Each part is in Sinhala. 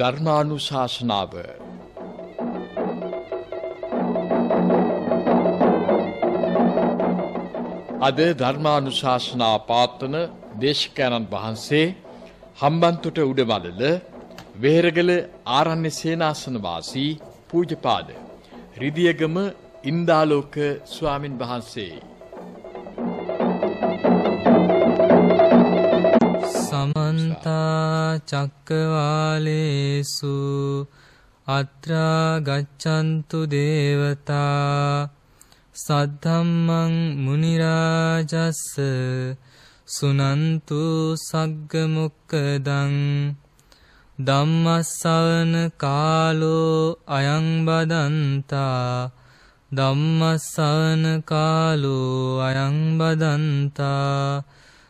ධර්මානුශාසනාව. අද ධර්මානුශාසනා පාත්තන දේශකයණන් වහන්සේ හම්බන්තොට උඩමලල වෙහෙරගල ආරණ්‍ය සේනාසන වාසී පූජපාද රිදියගම ඉන්දාලෝක ස්වාමින් වහන්සේ සමන්තා චක්කවාලේසු අත්‍රා ගච්ඡන්තු දේවතා සද්ධම්මං මුනි රාජස්ස සුනන්තු සග්ග මොක්කදං ධම්මස්සවන කාලෝ අයං බදන්තා ධම්මස්සවන කාලෝ අයං බදන්තා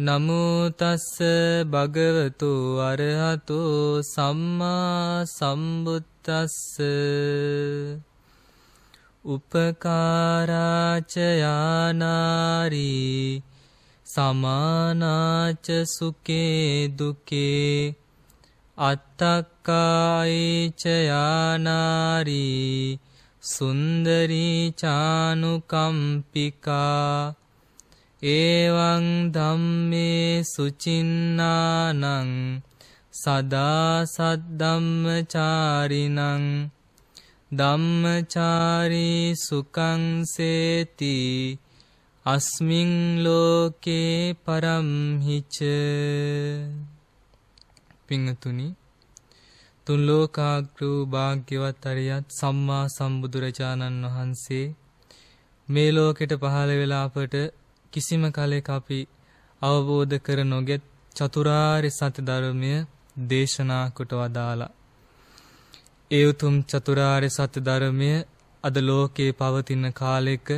නමුතස්ස භගවතු අරහතෝ සම්මා සම්බුද්දස්ස උපකාරාචයානාරී සමානාච සුකේ දුකේ අත්තක්කායිචයානාරී සුන්දරී චානුකම්පිකා ඒවං ධම්මේ සුචින්නානං සදා සද්ධම්මචාරිනං ධම්මචාරී සුකංසේති අස්මින් ලෝකේ පරම්හිච පිංහතුනි තුන් ලෝකාග්‍රූ භාග්‍යවත් අරියත් සම්මා සම්බුදුරජාණන් වහන්සේ මේ ලෝකෙට පහළ වෙලාපට කිසිම කලෙක අපි අවබෝධ කර නොගෙත් චතුරාර්ය සත්‍ය ධර්මය දේශනා කොට වදාලා ඒ උතුම් චතුරාර්ය සත්‍ය ධර්මය අද ලෝකේ පවතින කාලෙක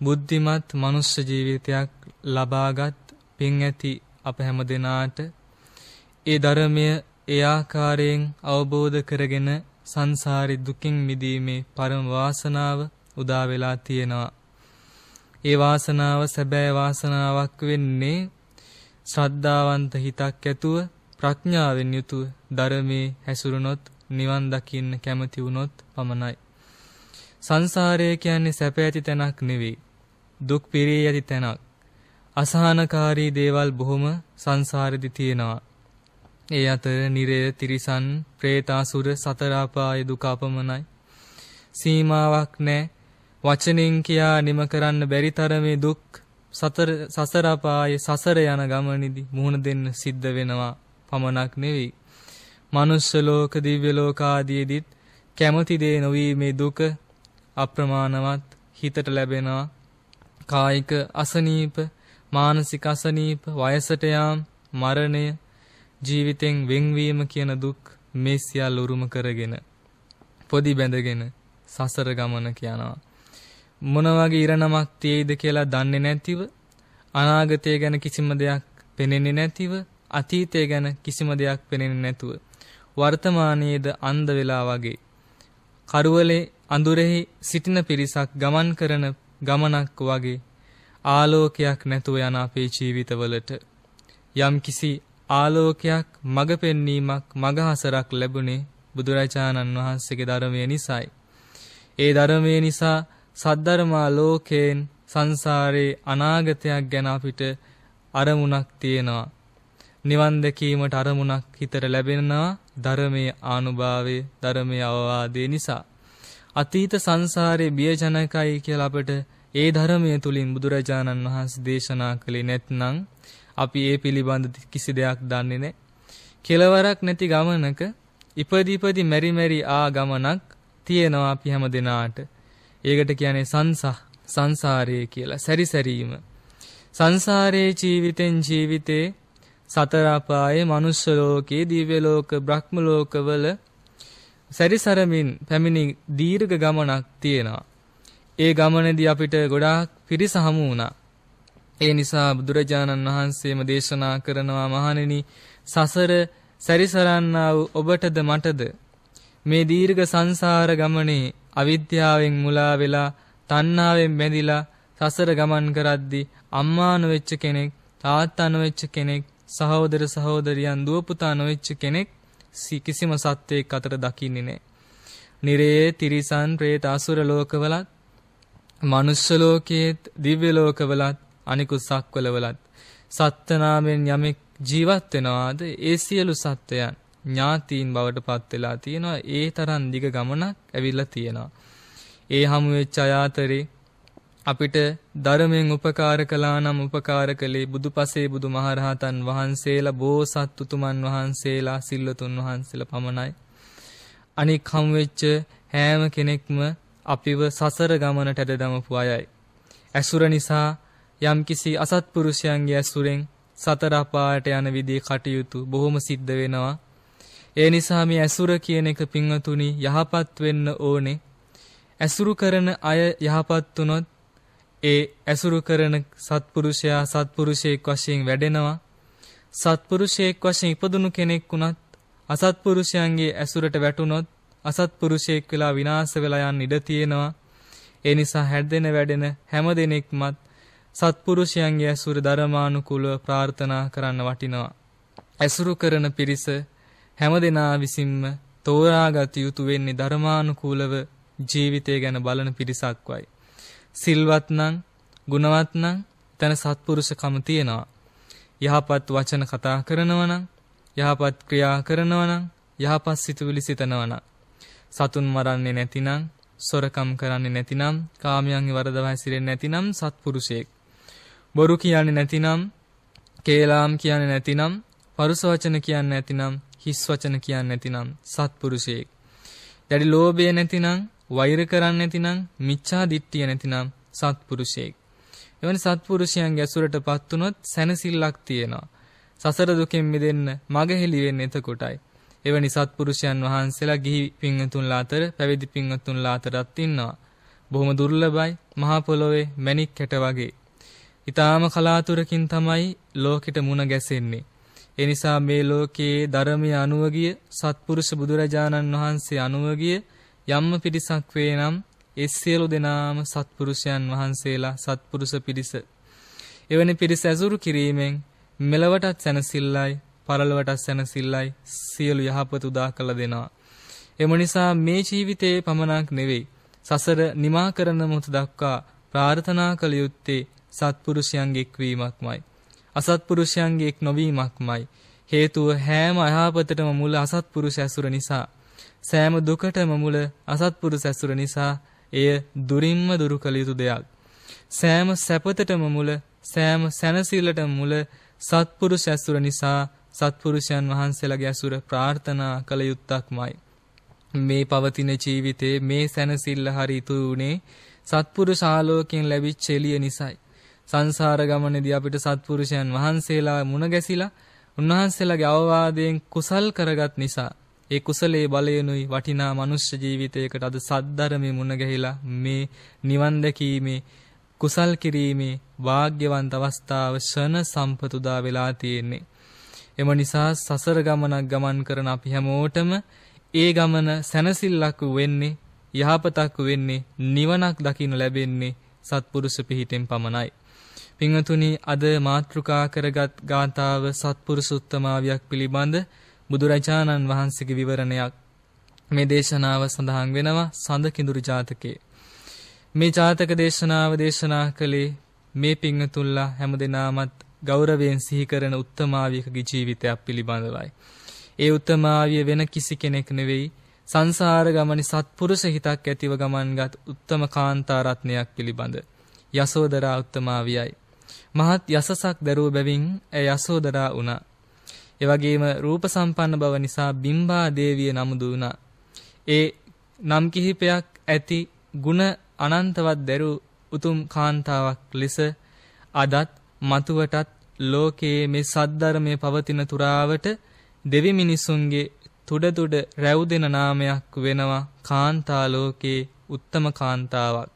බුද්ධිමත් මනුෂ්‍ය ජීවිතයක් ලබාගත් පින් ඇති අප හැම දෙනාට ඒ ධර්මය ඒ ආකාරයෙන් අවබෝධ කරගෙන සංසාරි දුකින් මිදීමේ පරම වාසනාව උදා වෙලා තියෙනවා. ඒ වාසනාව සැබෑ වාසනාවක් වෙන්නේ ශ්‍රද්ධාවන්ත හිතක් ඇතුව ප්‍රඥාවෙන් යුතුව ධර්මයේ හැසිරුණොත් නිවන් දකින්න කැමති වුණොත් පමණයි. සංසාරය කියන්නේ සැප ඇති තැනක් නෙවෙයි. දුක් පිරී ඇති තැනක්. අසහනකාරී දේවල් බොහොම සංසාරෙදි තියෙනවා. ඒ අතර නිරය තිරිසන් ප්‍රේතාසුර සතර අපාය දුක අපමණයි. සීමාවක් නැහැ. වචනෙන් කියා නිම කරන්න බැරි තරමේ දුක් සතර සසර අපායේ සසර යන ගමනේදී මුහුණ දෙන්න සිද්ධ වෙනවා පමණක් නෙවෙයි. මනුෂ්‍ය ලෝක දිව්‍ය ලෝක ආදීෙදිත් කැමති දේ නොවීමේ දුක අප්‍රමාණවත් හිතට ලැබෙනවා. කායික අසනීප, මානසික අසනීප, වයසට යාම, මරණය, ජීවිතෙන් වෙන්වීම කියන දුක් මේ සියල්ල උරුම කරගෙන පොදි බැඳගෙන සසර ගමන කියනවා. මොන වගේ ඉරණමක් තියෙයිද කියලා දන්නේ නැතිව අනාගතය ගැන කිසිම දෙයක් පෙනෙන්නේ නැතිව අතීතය ගැන කිසිම දෙයක් පෙනෙන්නේ නැතුව. වර්තමානයේද අන්ධ වෙලා වගේ. කරුවලේ අඳුරෙහි සිටින පිරිසක් ගමන් කරන ගමනක් වගේ ආලෝකයක් නැතුව යන අපේ ජීවිතවලට. යම් කිසි ආලෝකයක් මඟ පෙන්වීමක් මගහසරක් ලැබුණේ බුදුරජාණන් වහන්සේගේ ධර්මය නිසායි. ඒ ධර්මය නිසා සද්ධර්මා ලෝකයෙන් සංසාරේ අනාගතයක් ගැන අපිට අරමුණක් තියෙනවා. නිවන් දැකීමට අරමුණක් හිතට ලැබෙනවා ධර්මයේ ආනුභාවයේ ධර්මයේ අවවාදේ නිසා. අතීත සංසාරේ බියජනකයි කියලා අපට ඒ ධර්මයේ තුලින් බුදුරජාණන් වහන්සේ දේශනා කළේ නැත්නම් අපි ඒ පිළිබඳ කිසි දෙයක් දන්නේ නැහැ. කෙලවරක් නැති ගමනක ඉපදි ඉපදි මෙරි මෙරි ආ ගමනක් තියෙනවා අපි හැම දිනාට. ඒකට කියන්නේ සංසහ සංසාරය කියලා සැරිසැරීම. සංසාරයේ ජීවිතෙන් ජීවිතේ සතර අපායේ මනුෂ්‍ය ලෝකේ දිව්‍ය ලෝක බ්‍රහ්ම ලෝකවල සැරිසරමින් පැමිණි දීර්ඝ ගමනක් තියෙනවා. ඒ ගමනේදී අපිට ගොඩාක් පිරිස හමු වුණා. ඒ නිසා බුදුරජාණන් වහන්සේම දේශනා කරනවා මහණෙනි සසර සැරිසරන්නා වූ ඔබටද මටද මේ දීර්ඝ සංසාර ගමනේ අවිද්‍යාවෙන් මුලා වෙලා තණ්හාවෙන් බැඳිලා සසර ගමන් කරද්දී අම්මා නොවෙච්ච කෙනෙක් තාත්තා නොවෙච්ච කෙනෙක් සහෝදර සහෝදරියන් දුව පුතා නොවෙච්ච කෙනෙක් කිසිම සත්වයක අතර දකින්නේ නැහැ. නිරේ තිරිසන් പ്രേත අසුර ලෝකවලත් මනුෂ්‍ය ලෝකයේත් දිව්‍ය ලෝකවලත් අනිකුත් සක්වලවලත් සත්ත්වනාමෙන් යමෙක් ජීවත් වෙනවාද ඒ සියලු සත්වයන් ඥාතීන් බවට පත් වෙලා තියෙනවා. ඒ තරම් දිග ගමනක් ඇවිල්ලා තියෙනවා. ඒ හමු වෙච්ච අයාතරේ අපිට ධර්මයෙන් උපකාර කළා නම් උපකාර කළේ බුදුපසේ බුදුමහරහතන් වහන්සේලා බෝසත් උතුමන් වහන්සේලා සිල්වතුන් වහන්සේලා පමණයි. අනික් හම් වෙච්ච හැම කෙනෙක්ම අපිව සසර ගමනට ඇදදමපු අයයි. ඇසුර නිසා යම්කිසි අසත්පුරුෂයන්ගේ ඇසුරෙන් සතර අපායට යන විදිහේ කටයුතු බොහොම සිද්ධ වෙනවා. ඒ නිසා මේ ඇසුර කියන එක පින්වතුනි යහපත් වෙන්න ඕනේ. ඇසුරු කරන අය යහපත් වුණොත් ඒ ඇසුරු කරන සත්පුරුෂයා සත්පුරුෂයෙක් වශයෙන් වැඩෙනවා. සත්පුරුෂයෙක් වශයෙන් ඉපදුණු කෙනෙක් වුණත් අසත්පුරුෂයන්ගේ ඇසුරට වැටුනොත් අසත්පුරුෂයෙක් වෙලා විනාශ වෙලා යන්න ඉඩ තියෙනවා. ඒ නිසා හැදෙන වැඩෙන හැම දෙනෙක්මත් සත්පුරුෂයන්ගේ ඇසුර ධර්මානුකූලව ප්‍රාර්ථනා කරන්න වටිනවා. ඇසුරු කරන පිරිස හැමදෙනා විසින්ම තෝරාගත යුතු වෙන්නේ ධර්මානුකූලව ජීවිතය ගැන බලන පිරිසක්වයි. සිල්වත් නම් ගුණවත් නම් තන සත්පුරුෂකම තියෙනවා. යහපත් වචන කතා කරනවා නම් යහපත් ක්‍රියා කරනවා නම් යහපත් සිතුවිලි සිතනවා නම් සතුන් මරන්නේ නැතිනම් සොරකම් කරන්නේ නැතිනම් කාමයන්ගේ වරදව හැසිරෙන්නේ නැතිනම් සත්පුරුෂයෙක් බොරු කියන්නේ නැතිනම් කේලාම් කියන්නේ නැතිනම් පරුස වචන කියන්නේ නැතිනම් හිස් වචන කියන්නේ නැතිනම් සත්පුරුෂයෙක්. දැඩි ලෝභය නැතිනම් වෛර කරන්නේ නැතිනම් මිච්ඡා දිට්ඨිය නැතිනම් සත්පුරුෂයෙක්. එවැනි සත්පුරුෂයන්ගේ ඇසුරටපත් වුනොත් සැනසෙල්ලක් තියෙනවා. සසර දුකෙන් මිදෙන්න මඟ හෙළි වෙන්නේ එතකොටයි. එවැනි සත්පුරුෂයන් වහන්සේලා ගිහි පින්වතුන්ලා අතර පැවිදි පින්වතුන්ලා අතරත් ඉන්නවා. බොහොම දුර්ලභයි මහා පොළොවේ මණික් කැට වගේ. ඊටාම කලාතුරකින් තමයි ලෝකෙට මුණ ගැසෙන්නේ. ඒ නිසා මේ ලෝකයේ ධර්මයේ අනුව ගිය සත්පුරුෂ බුදුරජාණන් වහන්සේ අනුව ගිය යම්ම පිරිසක් වේ නම් ඒ සියලු දෙනාම සත්පුරුෂයන් වහන්සේලා සත්පුරුෂ පිරිස. එවැනි පිරිස ඇසුරු කිරීමෙන් මෙලවටත් සැනසෙල්ලයි පරලොවටත් සැනසෙල්ලයි සියලු යහපත උදා කළ දෙනවා. එම නිසා මේ ජීවිතයේ පමණක් නෙවෙයි සසර නිමා කරන මොහොත දක්වා ප්‍රාර්ථනා කළ යුත්තේ සත්පුරුෂයන්ගේ එක්වීමක්මයි. අසත්පුරුෂයන්ගේ එක් නොවීමක්මයි. හේතුව හැම අයහපතටම මුල අසත්පුරුෂ ඇසුර නිසා. සෑම දුකටම මුල අසත්පුරුෂ ඇසුර නිසා එය දුරින්ම දුරු කළ යුතු දෙයක්. සෑම සැපතටම මුල සෑම සැනසීලටම මුල සත්පුරුෂ ඇසුර නිසා සත්පුරුෂයන් වහන්සේලාගේ ඇසුර ප්‍රාර්ථනා කළ යුත්තක්මයි. මේ පවතින ජීවිතේ මේ සැනසෙල්ල හරි ඉතුරු උනේ සත්පුරුෂ ආලෝකයෙන් ලැබිච්ච එළිය නිසායි. සංසාර ගමනේදී අපිට සත්පුරුෂයන් වහන්සේලා මුණ ගැසිලා උන්වහන්සේලාගේ අවවාදයෙන් කුසල් කරගත් නිසා ඒ කුසලයේ බලයෙනුයි වටිනා මනුෂ්‍ය ජීවිතයකට අද සද්ධර්මයේ මුණ ගැහිලා මේ නිවන් දැකීමේ කුසල් කිරීමේ වාග්යවන්ත අවස්ථාව ෂණ සම්පතුදා වෙලා තියෙන්නේ. එම නිසා සසර ගමනක් ගමන් කරන අපි හැමෝටම ඒ ගමන සැනසෙල්ලක් වෙන්නේ යහපතක් වෙන්නේ නිවනක් දකින්න ලැබෙන්නේ සත්පුරුෂ පිහිටෙන් පමණයි. පින්වතුනි අද මාතෘකා කරගත් ගාථාව සත්පුරුෂ උත්තමාවියක් පිළිබඳ බුදුරජාණන් වහන්සේගේ විවරණයක් මේ දේශනාව සඳහන් වෙනවා සඳ කිඳුරු ජාතකයේ. මේ ජාතක දේශනාව දේශනා කළේ මේ පින්වතුන්ලා හැමදෙනාමත් ගෞරවයෙන් සිහි කරන උත්තමාවියකගේ ජීවිතයක් පිළිබඳවයි. ඒ උත්තමාවිය වෙන කිසි කෙනෙක් නෙවෙයි සංසාර ගමනේ සත්පුරුෂ හිතක් ඇතිව ගමන්ගත් උත්තම කාන්තා රත්නයක් පිළිබඳ යසෝදරා උත්තමාවියයි. මහත් යසසක් දරුව බැවින් ඇය යසෝදරා වුණා. ඒ වගේම රූප සම්පන්න බව නිසා බිම්බා දේවිය නමුදු වුණා. ඒ නම් කිහිපයක් ඇති ಗುಣ අනන්තවත් දරු උතුම් කාන්තාවක් ලෙස අදත් මතුවටත් ලෝකයේ මේ සද්ධර්මයේ පවතින තුරාවට දෙවි මිනිසුන්ගේ තුඩ තුඩ රැව් දෙන නාමයක් වෙනවා කාන්තා ලෝකේ උත්තම කාන්තාවක්.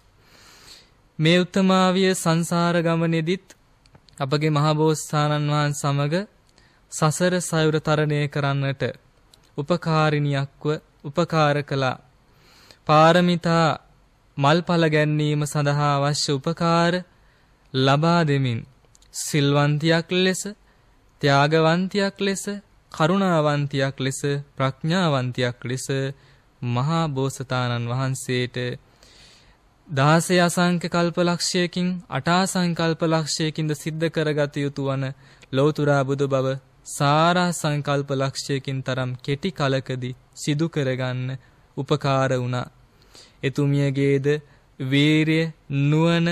මේ උත්තමාවිය සංසාර ගමනේදිත් අපගේ මහබෝසතාණන් වහන්සේ සමග සසර සයුර තරණය කරන්නට උපකාරිනියක්ව උපකාර කළා. පාරමිතා මල්ඵල ගැනීම සඳහා අවශ්‍ය උපකාර ලබා දෙමින් සිල්වන්තියක් ලෙස ත්‍යාගවන්තියක් ලෙස කරුණාවන්තියක් ලෙස ප්‍රඥාවන්තියක් ලෙස මහා බෝසතාණන් වහන්සේට 16 අසංඛ්‍ය කල්පලක්ෂයකින් 8 සංකල්ප ලක්ෂයකින්ද සිද්ධ කරගත යුතු වන ලෞතුරා බුදු බව සාරා සංකල්ප ලක්ෂයකින් තරම් කෙටි කලකදී සිදු කරගන්න උපකාර වුණා. එතුමියගේද වීරිය නුවණ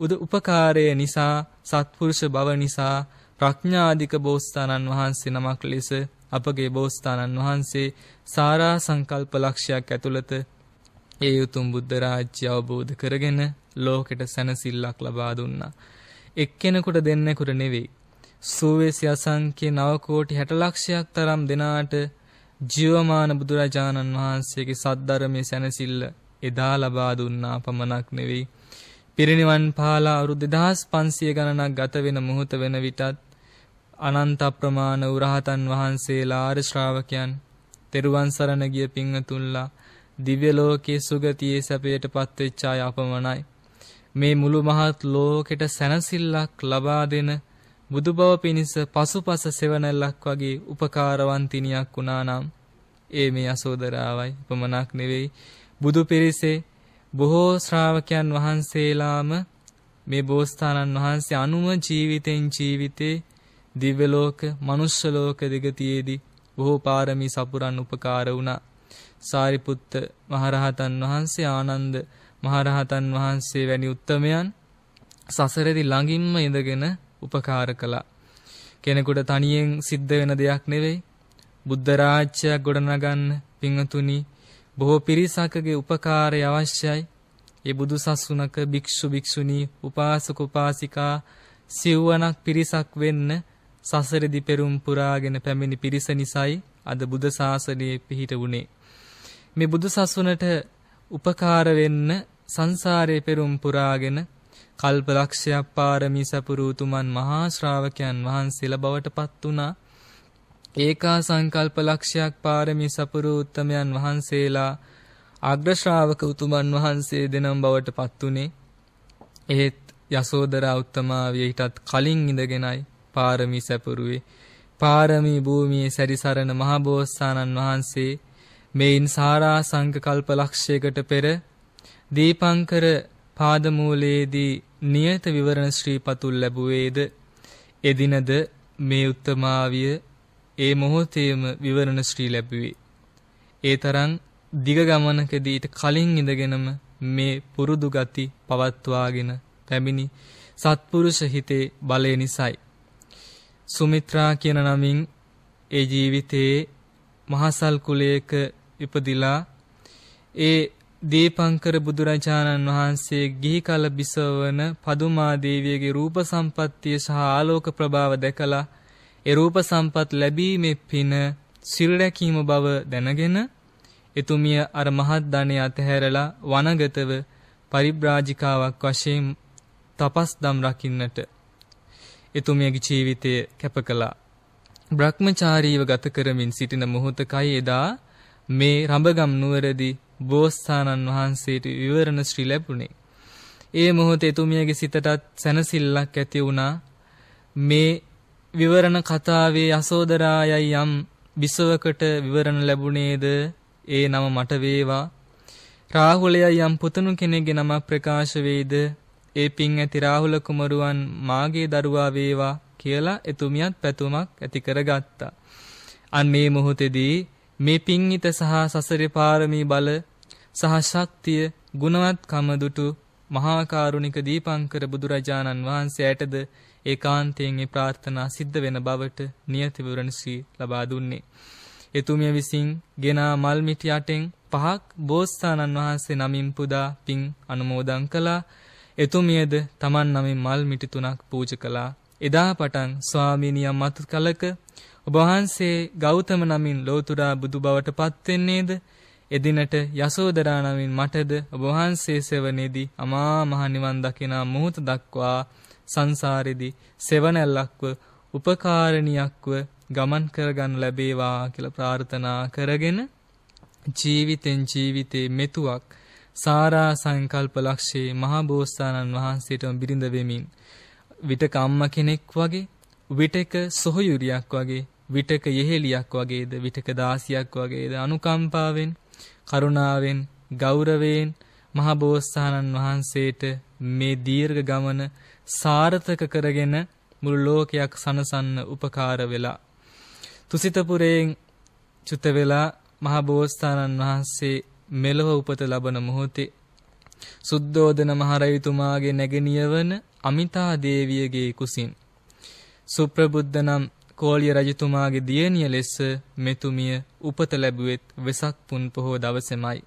උද උපකාරය නිසා සත්පුරුෂ බව නිසා ප්‍රඥාධික බෝසතාණන් වහන්සේ නමක් ලෙස අපගේ බෝසතාණන් වහන්සේ සාරා සංකල්ප ලක්ෂයක් ඇතුළත ඒ උතුම් බුද්ධ රාජ්‍ය අවබෝධ කරගෙන ලෝකෙට සැනසෙල්ලක් ලබා දුන්නා. එක්කෙනෙකුට දෙන්නෙකුට නෙවෙයි. සූවේසි අසංඛ්‍ය 9 කෝටි 60 ලක්ෂයක් තරම් දෙනාට ජීවමාන බුදුරජාණන් වහන්සේගේ සද්ධර්මයේ සැනසෙල්ල එදා ලබා දුන්නා පමණක් නෙවෙයි. පිරිනිවන් පාලා අවුරුදු 2500 ගණනක් ගත වෙන මොහොත වෙන විටත් අනන්ත ප්‍රමාණ උරහතන් වහන්සේලා ආර්ය ශ්‍රාවකයන් තෙරුවන් සරණ ගිය පින්වතුන්ලා දිව්‍ය ලෝකයේ සුගතියේ සැපයට පත්වෙච්ච අය අපමණයි. මේ මුළු මහත් ලෝකෙට සැනසෙල්ලක් ලබා දෙන බුදු බව පිණිස පසුපස සෙවණැල්ලක් වගේ උපකාරවන්තිනියක් වුණා නම් ඒ මේ අසෝදරාවයි පමණක් නෙවෙයි බුදු පිරිසේ බොහෝ ශ්‍රාවකයන් වහන්සේලාම මේ බෝසතාණන් වහන්සේ අනුම ජීවිතෙන් ජීවිතේ දිව්‍ය ලෝක, මනුෂ්‍ය ලෝක දෙගතියේදී බොහෝ පාරමී සපුරන් උපකාර වුණා. සාරිපුත්ත මහරහතන් වහන්සේ ආනන්ද මහරහතන් වහන්සේ වැනි උත්තමයන් සසරේදී ළඟින්ම ඉඳගෙන උපකාර කළා. කෙනෙකුට තනියෙන් සිද්ධ වෙන දෙයක් නෙවෙයි. බුද්ධ රාජ්‍යයක් ගොඩනගන්න පිංතුනි බොහෝ පිරිසකගේ උපකාරය අවශ්‍යයි. ඒ බුදු සසුනක භික්ෂු භික්ෂුණී උපාසක උපාසිකා සිව්වනක් පිරිසක් වෙන්න සසරෙදි පෙරුම් පුරාගෙන පැමිණි පිරිස නිසයි අද බුද්ධ ශාසනයේ පිහිට වුණේ. මේ බුදු සසුනට උපකාර වෙන්න සංසාරයේ පෙරුම් පුරාගෙන කල්ප ලක්ෂයක් පාරමී සපුරු උතුමන් මහා ශ්‍රාවකයන් වහන්සේලා බවට පත් වුණා. ඒකා සංකල්ප ලක්ෂයක් පාරමී සපුරු උත්තමයන් වහන්සේලා අග්‍ර ශ්‍රාවක උතුමන් වහන්සේ දෙනම් බවට පත් උනේ. එහෙත් යසෝදරා උත්තමාවිය ඊටත් කලින් ඉඳගෙනයි පාරමී සැපුරුවේ පාරමී භූමියේ සැරිසරන මහබෝසතාණන් වහන්සේ මෙයින් සාරා සංඝ කල්ප ලක්ෂයකට පෙර දීපංකර පාදමූලයේදී නියත විවරණ ශ්‍රීපතුල් ලැබුවේද? එදිනද මේ උත්තමාවිය ඒ මොහොතේම විවරණ ශ්‍රී ලැබුවේ. ඒ තරම් දිග ගමනකදී ඊට කලින් ඉඳගෙනම මේ පුරුදු ගති පවත්වාගෙන පැමිණි සත්පුරුෂ හිතේ බලය නිසයි. සුමිත්‍රා කියන නමින් ඒ ජීවිතයේ මහසල් කුලයක ඉපදිලා ඒ දීපංකර බුදුරජාණන් වහන්සේ ගිහි කල බිසවන පදුමා දේවියගේ රූප සම්පත්තිය සහ ආලෝක ප්‍රභාව දැකලා ඒ රූප සම්පත් ලැබීමේ පින සිල් රැකීම බව දැනගෙන එතුමිය අර මහත් ධනය අතහැරලා වනගතව පරිබ්‍රාජිකාවක් වශයෙන් තපස් දම් රකින්නට එතුමියගේ ජීවිතය කැප කළා. බ්‍රහ්මචාරීව ගත කරමින් සිටින මොහොතකයි එදා මේ රඹගම් නුවරදී බෝසතාණන් වහන්සේට විවරණ ශ්‍රී ලැබුණේ. ඒ මොහොතේ එතුමියගේ සිතටත් සැනසෙල්ලක් ඇති වුණා. මේ විවරණ කතාවේ යසෝදරායයි යම් බිසවකට විවරණ ලැබුණේද ඒ නම මට වේවා. රාහුලයයි යම් පුතණු කෙනෙක්ගේ නම ප්‍රකාශ වේද ඒ පින් ඇති රාහුල කුමරුවන් මාගේ දරුවා වේවා කියලා එතුමියත් පැතුමක් ඇති කරගත්තා. අන්න මේ මොහොතේදී මේ පින්හිත සහ සසරේ පාරමී බල සහ ශක්තිය ගුණවත්කම දුටු මහා කරුණික දීපංකර බුදුරජාණන් වහන්සේටද ඒකාන්තයෙන් ඒ ප්‍රාර්ථනා සිද්ධ වෙන බවට නියත විවරණ ශ්‍රී ලබා දුන්නේ. එතුමිය විසින් ගෙනා මල් මිටි අටෙන් පහක් බෝසතාණන් වහන්සේ නමින් පුදා පින් අනුමෝදන් කළා. එතුමියද Taman නමින් මල් මිටි තුනක් පූජ කළා. එදා පටන් ස්වාමීනියම් මතු කලක ඔබ වහන්සේ ගෞතම නමින් ලෝතුරා බුදු බවට පත් වෙන්නේද? එදිනට යසෝදරා නමින් මටද ඔබ වහන්සේ සෙවණේදී අමා මහ නිවන් දකිනා මොහොත දක්වා සංසාරෙදී සෙවණැල්ලක්ව උපකාරණියක්ව ගමන් කරගන්න ලැබේවා කියලා ප්‍රාර්ථනා කරගෙන ජීවිතෙන් ජීවිතේ මෙතුවක් සාරා සංකල්ප ලක්ෂේ මහා බෝසතාණන් වහන්සේටම බිරිඳ වෙමින් විටක අම්මා කෙනෙක් වගේ විටක සොහොයුරියක් වගේ විටක යෙහෙලියක් වගේද විටක දාසියක් වගේද අනුකම්පාවෙන් කරුණාවෙන් ගෞරවයෙන් මහා බෝසතාණන් වහන්සේට මේ දීර්ඝ ගමන සාර්ථක කරගෙන මුළු ලෝකයක් සනසන්න උපකාර වෙලා තුසිතපුරයෙන් චුත වෙලා මහා බෝසතාණන් වහන්සේ මෙලොව උපත ලබන මොහොතේ සුද්ධෝදන මහරජතුමාගේ නැගණිය වන අමිතා දේවියගේ කුසින් සුප්‍රබුද්ධ නම් කෝලිය රජතුමාගේ දියණිය ලෙස මෙතුමිය උපත ලැබුවෙත් වෙසක් පුන් පොහෝ දවසේමයි.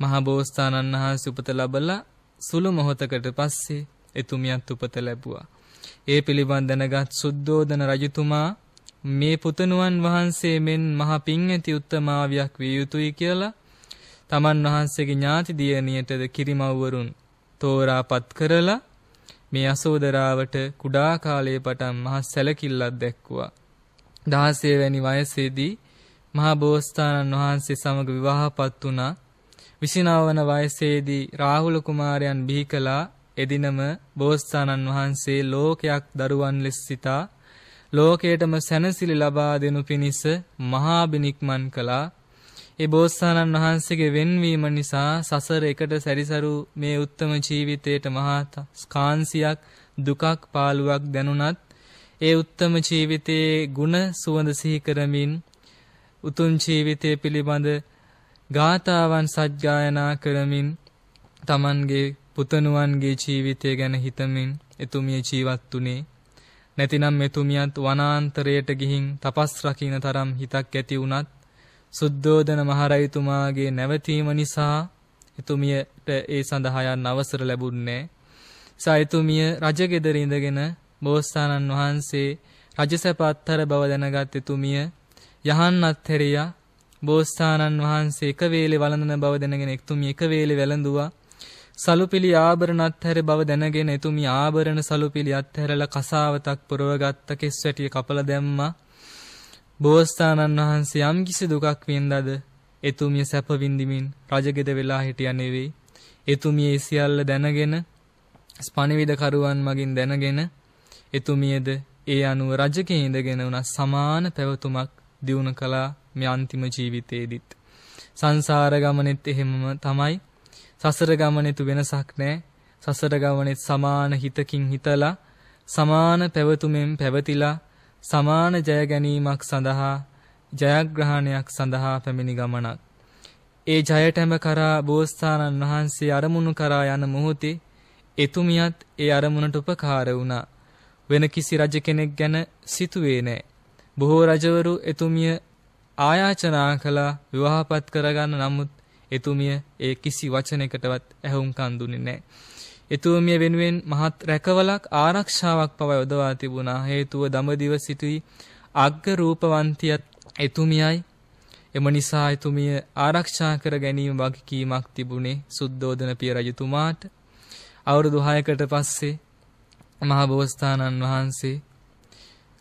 මහා බෝසතාණන් වහන්සේ උපත ලැබලා සුළු මොහොතකට පස්සේ එතුමියත් උපත ලැබුවා. ඒ පිළිබඳ දැනගත් සුද්ධෝදන රජතුමා මේ පුතණුවන් වහන්සේ මෙන් මහ පිං ඇති උත්තමාවියක් විය යුතුයි කියලා තමන් වහන්සේගේ ඥාති දියණියටද කිරිමව්වරුන් තෝරාපත් කරලා මේ යසෝදරාවට කුඩා කාලයේ පටන් මහ සැලකිල්ලක් දැක්වුවා. 16 වැනි වයසේදී මහා බෝසතාණන් වහන්සේ සමග විවාහපත් වුණා. 29 වන වයසේදී රාහුල කුමාරයන් බිහි කළා. එදිනම බෝසතාණන් වහන්සේ ලෝකයක් දරුවන් ලෙස සිතා ලෝකයටම සැනසිලි ලබා දෙනු පිණිස මහා බිනික්මන් කළා. ඒ බෝසතාණන් වහන්සේගේ වෙන්වීම නිසා සසර එකට සැරිසරු මේ උත්තම ජීවිතයට මහා ස්කාන්සියක් දුකක් පාළුවක් දැනුණත් ඒ උත්තම ජීවිතයේ ಗುಣ සුවඳ සිහි කරමින් උතුම් ජීවිතය පිළිබඳ ගාතාවන් සජ්ජායනා කරමින් Tamanගේ පුතණුවන්ගේ ජීවිතය ගැන හිතමින් එතුමිය ජීවත් වුණේ. නැතිනම් එතුමියත් වනාන්තරයට ගිහින් තපස් රකින්න තරම් හිතක් ඇති වුණත් සුද්ධෝදන මහරජතුමාගේ නැවතීම නිසා එතුමියට ඒ සඳහා යන්න අවසර ලැබුණේ. සයිතුමිය රජගෙදර ඉඳගෙන බෝසතාණන් වහන්සේ රජසැප අත්තර බව දැනගත් එතුමිය යහන් අත්හැරියා බෝසතාණන් වහන්සේ එක වේලේ වළඳන බව දැනගෙන එතුමිය එක වේලේ වැළඳුවා සලුපිලි ආභරණ අත්හැර බව දැනගෙන එතුමිය ආභරණ සලුපිලි අත්හැරලා කසාවතක් පුරවගත්ත කෙස් වැටිය කපලා දැම්මා බෝසතාණන් වහන්සේ යම්කිසි දුකක් වින්දාද එතුමිය සැප විඳිමින් රජගෙද වෙලා හිටියා නෙවෙයි. එතුමිය ඒ සියල්ල දැනගෙන ස්පණිවිඩ කරුවන් මගින් දැනගෙන එතුමියද ඒ අනුව රජකේ ඉඳගෙන උනා සමාන පැවතුමක් දියුණු කළා මේ අන්තිම ජීවිතේදීත්. සංසාර ගමනෙත් එහෙමම තමයි. සසර ගමනෙතු වෙනසක් නැහැ. සසර ගමනෙත් සමාන හිතකින් හිතලා සමාන පැවතුමෙන් පැවතිලා සමාන ජය ගැනීමක් සඳහා ජයග්‍රහණයක් සඳහා පැමිණි ගමනක්. ඒ ජයටම කරා බෝසතාණන් වහන්සේ අරමුණු කරා යන මොහොතේ එතුමියත් ඒ අරමුණට උපකාර වුණා. වෙන කිසි රජ කෙනෙක් ගැන සිතුවේ නැහැ. බොහෝ රජවරු එතුමිය ආයාචනා කළා විවාහපත් කරගන්න නමුත් එතුමිය ඒ කිසි වචනයකටවත් ඇහුම්කන් දුන්නේ නැහැ. එතුමිය වෙනුවෙන් මහත් රැකවලක් ආරක්ෂාවක් පවා යොදවා තිබුණා. හේතුව දඹදිව සිටි අග්ග රූපවන්තියත් එතුමියයි. එම නිසා එතුමිය ආරක්ෂා කර ගැනීම වගකීමක් තිබුණේ සුද්ධෝදන පිය රජතුමාට. අවුරුදු 6කට පස්සේ මහා බෝසතාණන් වහන්සේ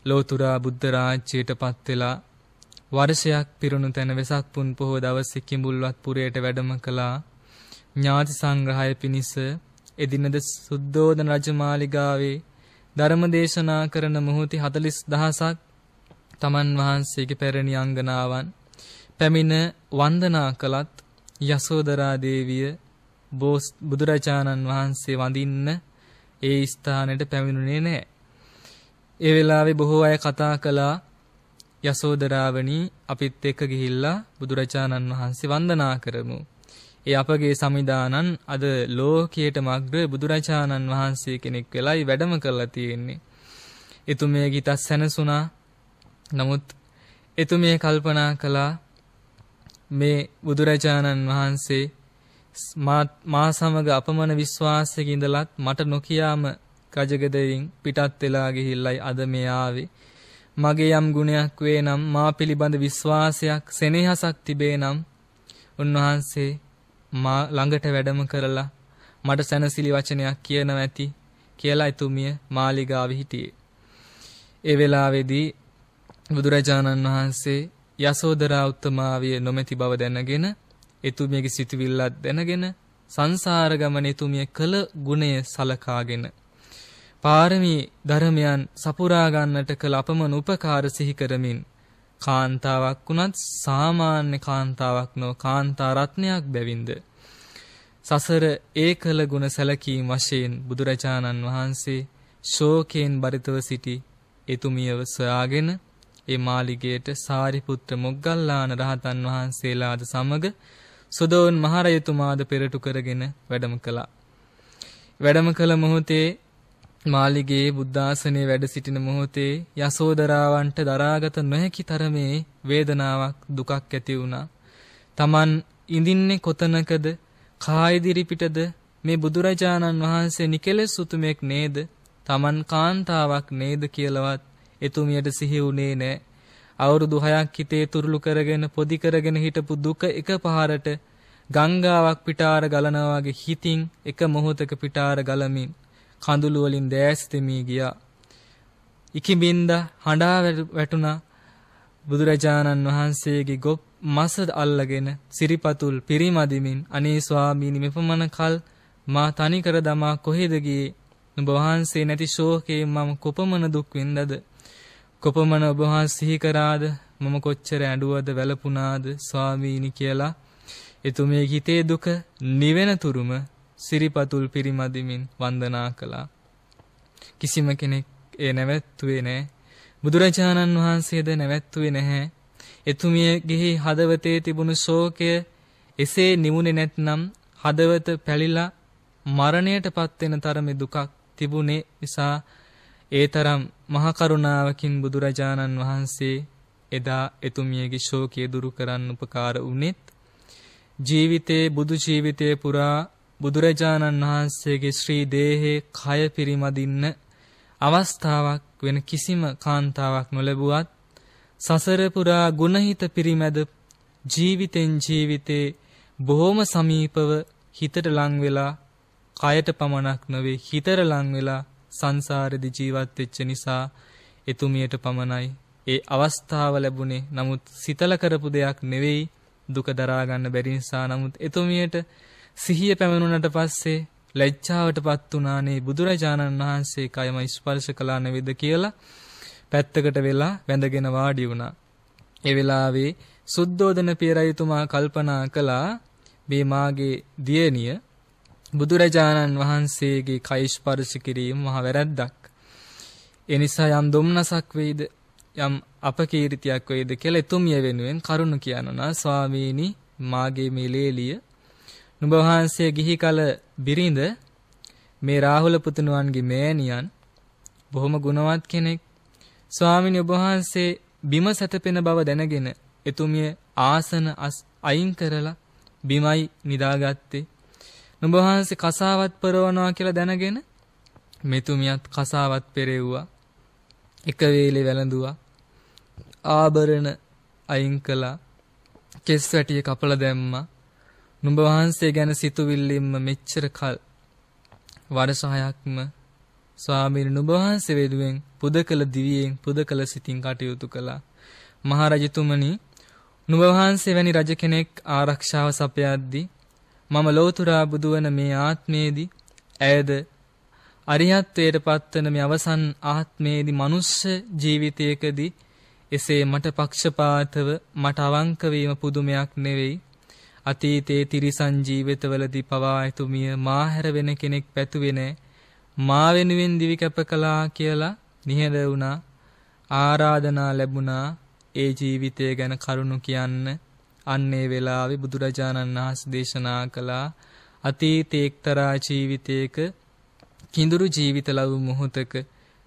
ලෝතුරා බුද්ධ රාජ්‍යයට පත් වෙලා වර්ෂයක් පිරුණු තැන වෙසක් පුන් පොහොව දවසේ කිඹුල්වත් පුරයට වැඩම කළා. ඥාති සංග්‍රහය පිණිස එදිනද සුද්ධෝදන රජමාලිගාවේ ධර්ම දේශනා කරන මොහොතේ 40000ක් තමන් වහන්සේගේ පැරණි අංගනාවන් පැමිණ වන්දනා කළත් යසෝදරා දේවිය බෝස් බුදුරජාණන් වහන්සේ වඳින්න ඒ ස්ථානෙට පැමිණුනේ නැහැ. ඒ වෙලාවේ බොහෝ අය කතා කළා යසෝදරාවනි අපිත් එක්ක ගිහිල්ලා බුදුරජාණන් වහන්සේ වන්දනා කරමු. ඒ අපගේ සමිදානන් අද ලෝකයට මග්‍ර බුදුරජාණන් වහන්සේ කෙනෙක් වෙලයි වැඩම කරලා තියෙන්නේ. එතුමිය ගිතත් සැනසුණා. නමුත් එතුමිය කල්පනා කළා මේ බුදුරජාණන් වහන්සේ මා සමග අපමණ විශ්වාසයක ඉඳලත් මට නොකියාම රජගෙදරින් පිටත් වෙලා ගිහිල්ලයි අද මේ ආවේ. මගේ යම් ගුණයක් වේ නම් මා පිළිබඳ විශ්වාසයක් සෙනෙහසක් තිබේ නම් උන්වහන්සේ මා ළඟට වැඩම කරලා මට සැනසිලි වචනයක් කියනවා ඇති කියලා එතුමිය මාලිගාවේ හිටියේ. ඒ වෙලාවේදී බුදුරජාණන් වහන්සේ යසෝදරා උත්තමාවිය නොමැති බව දැනගෙන එතුමියගේ සිතුවිල්ලත් දැනගෙන සංසාර ගමන එතුමිය කළ ගුණය සලකාගෙන පාරමී ධර්මයන් සපුරා ගන්නට කළ අපමණ උපකාර සිහි කරමින් කාන්තාවක් වුණත් සාමාන්‍ය කාන්තාවක් නො කාන්තා රත්නයක් බැවින්ද සසර ඒ කළ ගුණ සැලකීම් වශයෙන් බුදුරජාණන් වහන්සේ ශෝකයෙන් බරිතව සිටි එතුමියව සොයාගෙන ඒ මාලිගයට සාරිපුත්‍ර මොග්ගල්ලාන රහතන් වහන්සේලාද සමග සුදෝන් මහරජතුමාද පෙරටු කරගෙන වැඩම කළා. වැඩම කළ මොහොතේ මාලිගයේ බුද්ධාසනයේ වැඩ සිටින මොහොතේ යසෝදරාවන්ට දරාගත නොහැකි තරමේ වේදනාවක් දුකක් ඇති වුණා. Taman ඉඳින්නේ කොතනකද කායිදිරි පිටද මේ බුදුරජාණන් වහන්සේ නිකලෙස් සුතුමෙක් නේද? Taman කාන්තාවක් නේද කියලාවත් එතුමියට සිහි වුණේ නැහැ. අවුරුදු 6ක් හිතේ තුරුළු කරගෙන පොදි කරගෙන හිටපු දුක එකපාරට ගංගාවක් පිටාර ගලනවා වගේ හිතින් එක මොහොතක පිටාර ගලමින් කඳුළු වලින් දැස් තෙමී ගියා. ඉකිබින්ද හඬා වැටුණා. බුදුරජාණන් වහන්සේගේ ගොප් මස අල්ලගෙන සිරිපතුල් පිරිමදිමින් අනේ ස්වාමීනි මෙපමණ කල් මා තනි කර දමා කොහෙද ගියේ? නුඹ වහන්සේ නැති ශෝකයෙන් මම කොපමණ දුක් විඳද කොපමණ ඔබ වහන්සේ සිහි කරාද? මම කොච්චර ඇඬුවද වැළපුණාද ස්වාමීනි? කියලා. එතුමිය හිතේ දුක නිවෙන තුරුම සිරිපතුල් පිරිමදිමින් වන්දනා කළා. කිසිම කෙනෙක් ඒ නැවැත්තුවේ නැහැ බුදුරජාණන් වහන්සේද නැවැත්තුවේ නැහැ. එතුමියගේ හදවතේ තිබුණු ශෝකය එසේ නිමුනේ නැත්නම් හදවත පැලිලා මරණයට පත්වෙන තරමේ දුකක් තිබුණේ නිසා ඒ තරම් මහ කරුණාවකින් බුදුරජාණන් වහන්සේ එදා එතුමියගේ ශෝකය දුරු කරන්න උපකාර වුණෙත් ජීවිතේ බුදු ජීවිතේ පුරා බුදුරජාණන් වහන්සේගේ ශ්‍රී දේහේ කය පිරිමදින්න අවස්ථාවක් වෙන කිසිම කාන්තාවක් නොලැබුවත් සසර පුරා ගුණහිත පිරිමැද ජීවිතෙන් ජීවිතේ බොහොම සමීපව හිතට ලං වෙලා කයට පමණක් නොවේ හිතට ලං වෙලා සංසාරෙදි ජීවත් වෙච්ච නිසා එතුමියට පමණයි ඒ අවස්ථාව ලැබුණේ. නමුත් සිතල කරපු දෙයක් නෙවෙයි දුක දරා ගන්න බැරි නිසා. නමුත් එතුමියට සිහිය පැමිණුණට පස්සේ ලැජ්ජාවටපත් උනානේ බුදුරජාණන් වහන්සේ කයම ස්පර්ශ කළා නෙවෙද කියලා පැත්තකට වෙලා වැඳගෙන වාඩි වුණා. ඒ වෙලාවේ සුද්ධෝදන පියරයිතුමා කල්පනා කළා මේ මාගේ දියණිය බුදුරජාණන් වහන්සේගේ කය ස්පර්ශ කිරීම මහ වැරැද්දක්. ඒ නිසා යම් දුම්නසක් වෙයිද යම් අපකීර්තියක් වෙයිද කියලා එතුමිය වෙනුවෙන් කරුණ කියනවා ස්වාමීනි මාගේ මේ ලේලිය නුඹ වහන්සේ ගිහි කල බිරිඳ මේ රාහුල පුතුණුවන්ගේ මෑණියන් බොහොම ගුණවත් කෙනෙක් ස්වාමීනි ඔබ වහන්සේ බිම සැතපෙන බව දැනගෙන එතුමිය ආසන අයින් කරලා බිමයි නිදාගත්තේ නුඹ වහන්සේ කසාවත් පරවනවා කියලා දැනගෙන මෙතුමියත් කසාවත් පෙරෙව්වා. එක වේලේ වැළඳුවා. ආභරණ අයින් කළා. කෙස් වැටිය කපලා දැම්මා. නුඹ වහන්සේ ගැන සිතුවිල්ලින්ම මෙච්චර කල් වර්ෂ හයක්ම ස්වාමීන් නුඹ වහන්සේ වේදුවෙන් පුදකල දිවියෙන් පුදකල සිතින් කටයුතු කළා. මහරජතුමනි නුඹ වහන්සේ වැනි රජ කෙනෙක් ආරක්ෂාව සපයද්දී මම ලෝතුරා බුදුවන මේ ආත්මයේදී ඇයද අරිහත්ත්වයට පත්වන මේ අවසන් ආත්මයේදී මනුෂ්‍ය ජීවිතයකදී එසේ මට පක්ෂපාතව මට අවංක වීම පුදුමයක් නෙවෙයි අතීතයේ තිරිසන් ජීවිතවලදී පවා එතුමිය මා හැර වෙන කෙනෙක් පැතුවේ නැහැ මා වෙනුවෙන් දිවි කැප කළා කියලා නිහඬ වුණා. ආරාධනා ලැබුණා. ඒ ජීවිතය ගැන කරුණු කියන්න අන්නේ වෙලාවේ බුදුරජාණන් වහන්සේ දේශනා කළා. අතීතේ එක්තරා ජීවිතයක කිඳුරු ජීවිත ලැබු මොහොතක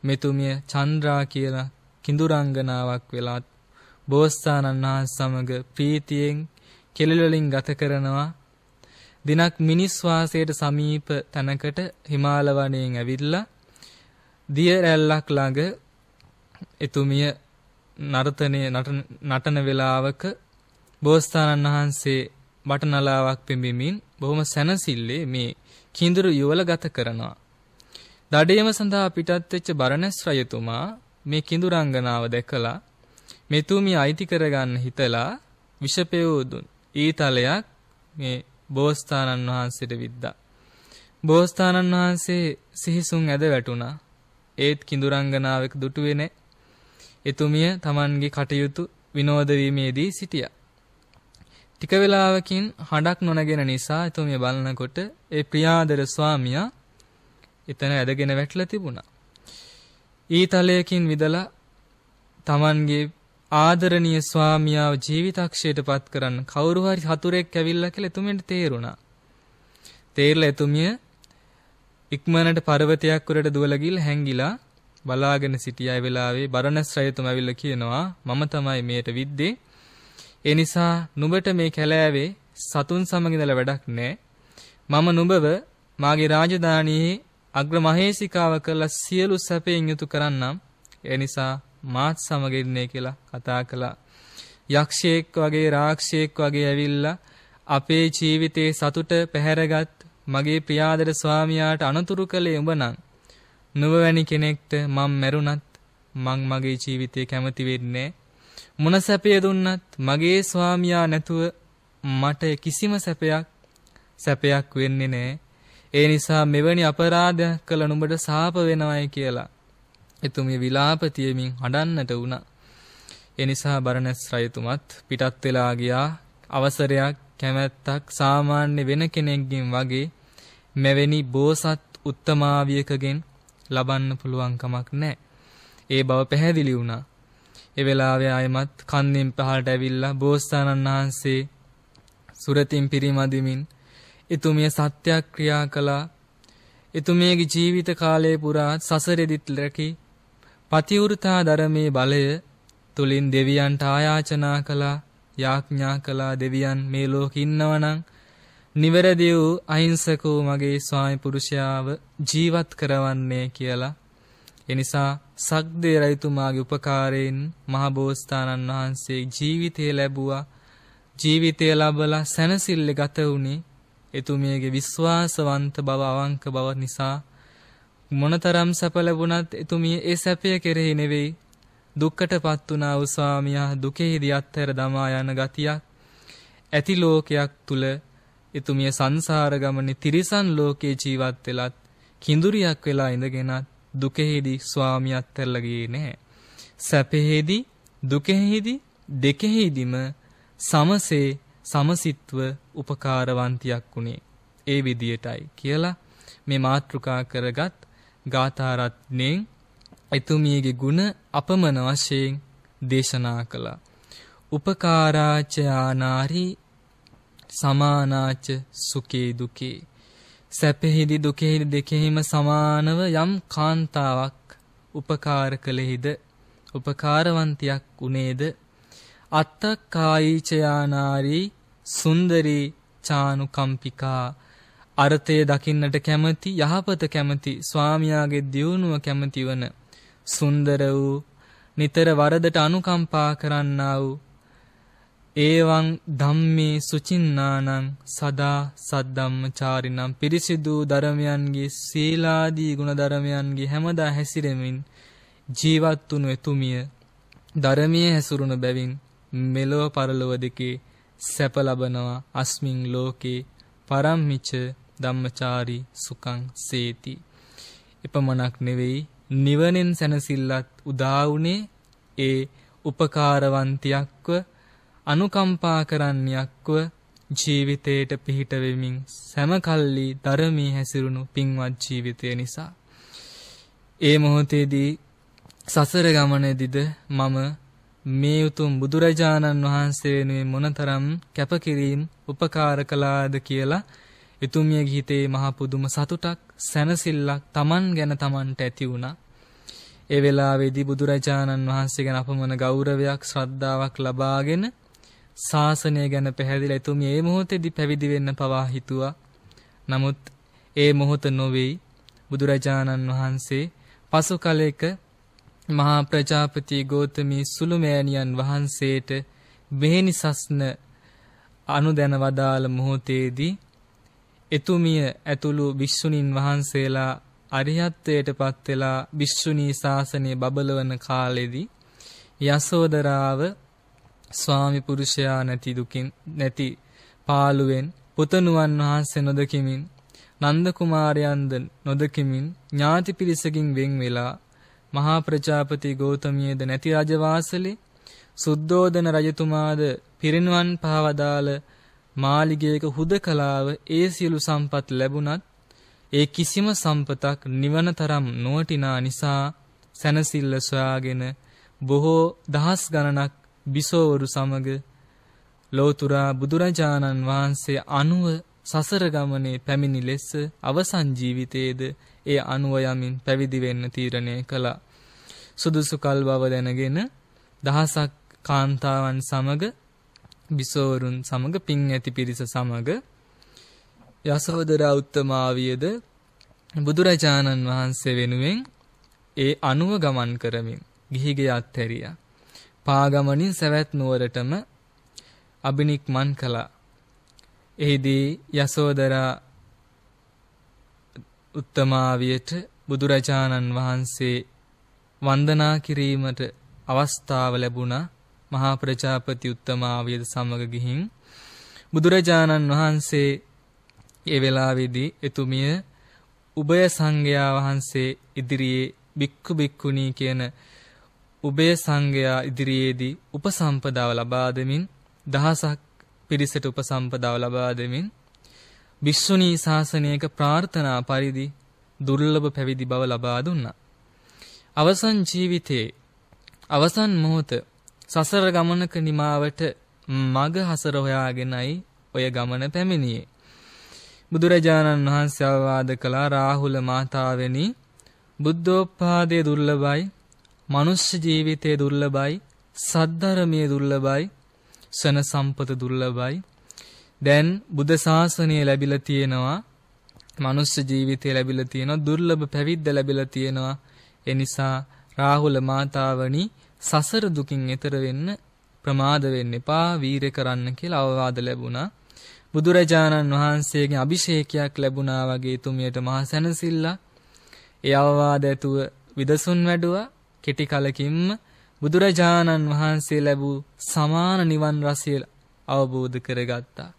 මෙතුමිය චන්ද්‍රා කියලා කිඳුරංගනාවක් වෙලා බෝසතාණන් වහන්සේ සමග ප්‍රීතියෙන් කෙළවලින් ගත කරනවා දිනක් මිනිස් වාසයට සමීප තැනකට හිමාල වනයෙන් ඇවිල්ලා දිය රැල්ලක් ළඟ එතුමිය නර්තනය නටන වෙලාවක බෝසතාණන් වහන්සේ බටනලාවක් පෙඹෙමින් බොහොම සැනසille මේ කිඳුරු යුවල ගත කරනවා. දඩේම සඳහා පිටත් වෙච්ච බරණැස් රජතුමා මේ කිඳුරංගනාව දැකලා මෙතුමිය අයිති කරගන්න හිතලා විෂපෙවුදුන් ඊතලයක් මේ බෝසතාණන් වහන්සේට විද්දා. බෝසතාණන් වහන්සේ සිහිසුන් ඇද වැටුණා. ඒත් කිඳුරංගනාවක දුටුවේ නැහැ. එතුමිය Tamanගේ කටයුතු විනෝද වීමේදී සිටියා. ටික වේලාවකින් හඬක් නොනගෙන නිසා එතුමිය බලනකොට ඒ ප්‍රියාදර ස්වාමියා එතන ඇදගෙන වැටලා තිබුණා. ඊතලයකින් විදලා Tamanගේ ආදරණීය ස්වාමියාව ජීවිතක්ෂයට පත් කරන්න කවුරු හරි හතුරෙක් ඇවිල්ලා කියලා එතුමියට තේරුණා. තේරලා එතුමිය ඉක්මනට පර්වතයක් උඩට දුවලා ගිහලා හැංගිලා බලාගෙන සිටියා වෙලාවේ බරණස් රජතුමා ඇවිල්ලා කියනවා මම තමයි මේට විද්දේ. ඒ නිසා නුඹට මේ කැලෑවේ සතුන් සමග ඉඳලා වැඩක් නැහැ. මම නුඹව මාගේ රාජධානියේ අග්‍ර මහේසිකාව කරලා සියලු සැපයෙන් යුතු කරන්නම්. ඒ නිසා මාත් සමග ඉන්නේ කියලා කතා කළා. යක්ෂයෙක් වගේ රාක්ෂයෙක් වගේ ඇවිල්ලා අපේ ජීවිතේ සතුට පැහැරගත් මගේ ප්‍රියාදර ස්වාමියාට අනතුරු කළේ උඹ නම් නුඹ වැනි කෙනෙක්ට මම මැරුණත් මං මගේ ජීවිතේ කැමති වෙන්නේ මොන සැපය දුන්නත් මගේ ස්වාමියා නැතුව මට කිසිම සැපයක් සැපයක් වෙන්නේ නැහැ. ඒ නිසා මෙවැනි අපරාධයක් කළ නුඹට සාප වෙනවයි කියලා එතුමිය විලාප තියමින් හඬන්නට වුණා. ඒ නිසා බරණැස් රජතුමත් පිටත් වෙලා ගියා. අවසරයක් කැමැත්තක් සාමාන්‍ය වෙන කෙනෙක්ගෙන් වගේ මෙවැනි බෝසත් උත්තමාවියකගෙන් ලබන්න පුළුවන් කමක් නැහැ. ඒ බව පැහැදිලි වුණා. ඒ වෙලාවේ ආයමත් කන්දෙන් පහළට ඇවිල්ලා බෝසතාණන් වහන්සේ සුරතින් පිරිමදිමින් එතුමිය සත්‍යක්‍රියා කළා. එතුමියගේ ජීවිත කාලය පුරා සසරෙදිත් රැකී පතිවෘතා ධර්මයේ බලය තුලින් දෙවියන්ට ආයාචනා කළා යාඥා කළා. දෙවියන් මේ ලෝකෙ ඉන්නවනම් නිවැරදි වූ අහිංසක වූ මගේ ස්වාමි පුරුෂයාව ජීවත් කරවන්නේ කියලා. එනිසා සක්දේ රජතුමාගේ උපකාරයෙන් මහබෝසතාණන් වහන්සේ ජීවිතය ලැබුවා. ජීවිතය ලැබලා සැනසille ගත වුණේ එතුමියගේ විශ්වාසවන්ත බව අවංක බව නිසා මොනතරම් සැප ලැබුණත් එතුමිය ඒ සැපය කෙරෙහි නෙවෙයි දුක්කටපත් වුණා වූ ස්වාමියා දුකෙහිදී අත්හැර දමා යන ගතියක් ඇති ලෝකයක් තුල එතුමිය සංසාර ගමනේ තිරිසන් ලෝකේ ජීවත් වෙලත් කිඳුරියක් වෙලා ඉඳගෙනත් දුකෙහිදී ස්වාමියාත් ඇල්ලා ගියේ නැහැ. සැපෙහිදී දුකෙහිදී දෙකෙහිදීම සමසේ සමසිත්ව උපකාරවන්තියක් උනේ ඒ විදියටයි කියලා මේ මාතෘකා කරගත් ගාථාරත්නෙන් එතුමියගේ ගුණ අපමණ වශයෙන් දේශනා කළා. උපකාරාචයානාරි සමානාච සුකේ දුකේ සැපෙහිදි දුකෙහිදි දෙකෙහිම සමානව යම් කාන්තාවක් උපකාර කළෙහිද උපකාරවන්තියක් උනේද අත්තක්කායිචයානාරී සුන්දරී චානුකම්පිකා අර්ථය දකින්නට කැමති යහපත කැමති ස්වාමියාගේ දියුණුව කැමති වන සුන්දර වූ නිතර වරදට අනුකම්පා කරන්නා වූ ඒවං ධම්මේ සුචින්නානං සදා සද්ධම්මචාරිනම් පිරිසිදු ධර්මයන්ගේ සීලාදී ගුණධර්මයන්ගේ හැමදා හැසිරෙමින් ජීවත් වුණු එතුමිය ධර්මයේ හැසිරුණු බැවින් මෙලොව පරලොව දෙකේ සැප ලබනවා. අස්මින් ලෝකේ පරම්මිච ධම්මචාරි සුඛං සේති. එපමණක් නෙවෙයි නිවනෙන් සැනසෙල්ලත් උදා වුණේ ඒ උපකාරවන්තියක්ව අනුකම්පා කරන්නියක්ව ජීවිතයට පිහිට වෙමින් සෑමකල්ලි ධර්මී හැසිරුණු පින්වත් ජීවිතය නිසා. ඒ මොහොතේදී සසර ගමනේදීද මම මේ උතුම් බුදුරජාණන් වහන්සේ වෙනුවෙන් මොනතරම් කැපකිරීම උපකාර කළාද කියලා එතුමියගේ හිතේ මහ පුදුම සතුටක් සැනසෙල්ලක් Taman ගැන Tamanට ඇති වුණා. ඒ වෙලාවේදී බුදුරජාණන් වහන්සේ ගැන අපමණ ගෞරවයක් ශ්‍රද්ධාවක් ලබාගෙන ශාසනය ගැන පැහැදිලා එතුමිය ඒ මොහොතේදී පැවිදි වෙන්න පවා හිතුවා. නමුත් ඒ මොහොත නොවේ බුදුරජාණන් වහන්සේ පසු කලෙක මහා ප්‍රජාපති ගෝතමී සුළුමෑණියන් වහන්සේට මෙහෙණි සස්න අනුදැන වදාළ මොහොතේදී එතුමිය ඇතුළු භික්ෂුණීන් වහන්සේලා අරිහත්ත්වයට පත් වෙලා භික්ෂුණී ශාසනය බබලවන කාලෙදී යසෝදරාව ස්වාමි පුරුෂයා නැති දුකින් නැති පාළුවෙන් පුතණුවන් වහන්සේ නොදකිමින් නන්ද කුමාරයන්ද නොදකිමින් ඥාති පිරිසකින් වෙන් වෙලා මහා ප්‍රජාපති ගෞතමියද නැති රජවාසලේ සුද්ධෝදන රජතුමාද පිරිනුවන් පහවදාල මාලිගයක හුදකලාව ඒ සියලු සම්පත් ලැබුණත් ඒ කිසිම සම්පතක් නිවන තරම් නොවටිනා නිසා සැනසille සොයාගෙන බොහෝ දහස් ගණනක් බිසෝවරු සමග ලෝතුරා බුදුරජාණන් වහන්සේ අනුව සසර ගමනේ පැමිණි ලෙස අවසන් ජීවිතයේද ඒ අනුව යමින් පැවිදි වෙන්න තීරණය කළා. සුදුසු කල් බව දැනගෙන දහසක් කාන්තාවන් සමග බිසෝවරුන් සමග පින් ඇති පිරිස සමග යසෝදරා උත්තමාවියද බුදුරජාණන් වහන්සේ වෙනුවෙන් ඒ අනුව ගමන් කරමින් ගිහිගේ අත්හැරියා. පාගමනින් සවැත් නුවරටම අබිනික්මන් කළා. එහිදී යසෝදරා උත්තමාවියට බුදුරජාණන් වහන්සේ වන්දනා කිරීමට අවස්ථාව ලැබුණා. මහා ප්‍රජාපති උත්තමාවියද සමග ගිහින් බුදුරජාණන් වහන්සේ ඒ වෙලාවේදී එතුමිය උභය සංඝයා වහන්සේ ඉදිරියේ බික්කු බික්කුණී කියන උභය සංඝයා ඉදිරියේදී උපසම්පදාව ලබා දෙමින් දහසක් පිරිසට උපසම්පදාව ලබා දෙමින් භික්ෂුණී ශාසනයක ප්‍රාර්ථනා පරිදි දුර්ලභ පැවිදි බව ලබා දුන්නා. අවසන් ජීවිතයේ අවසන් මොහොත සසර ගමනක නිමාවට මග හසර හොයාගෙනයි ඔය ගමන පැමිණියේ. බුදුරජාණන් වහන්සේ අවවාද කළා රාහුල මාතාවෙනි බුද්ධෝත්පාදයේ දුර්ලභයි, මනුෂ්‍ය ජීවිතයේ දුර්ලභයි, සද්ධර්මයේ දුර්ලභයි, ශන සම්පත දුර්ලභයි. දැන් බුද්ධ ශාසනය ලැබිලා තියෙනවා, මනුෂ්‍ය ජීවිතය ලැබිලා තියෙනවා, දුර්ලභ පැවිද්ද ලැබිලා තියෙනවා. ඒ නිසා රාහුල මාතාවනි සසර දුකින් එතර වෙන්න ප්‍රමාද වෙන්න එපා වීරය කරන්න කියලා අවවාද ලැබුණා. බුදුරජාණන් වහන්සේගෙන් අභිෂේකයක් ලැබුණා වගේ තුමියට මහා සැනසෙල්ලක්. ඒ අවවාද ඇතුව විදසුන් වැඩුවා කෙටි කලකින්ම බුදුරජාණන් වහන්සේ ලැබූ සමාන නිවන් රසය අවබෝධ කරගත්තා.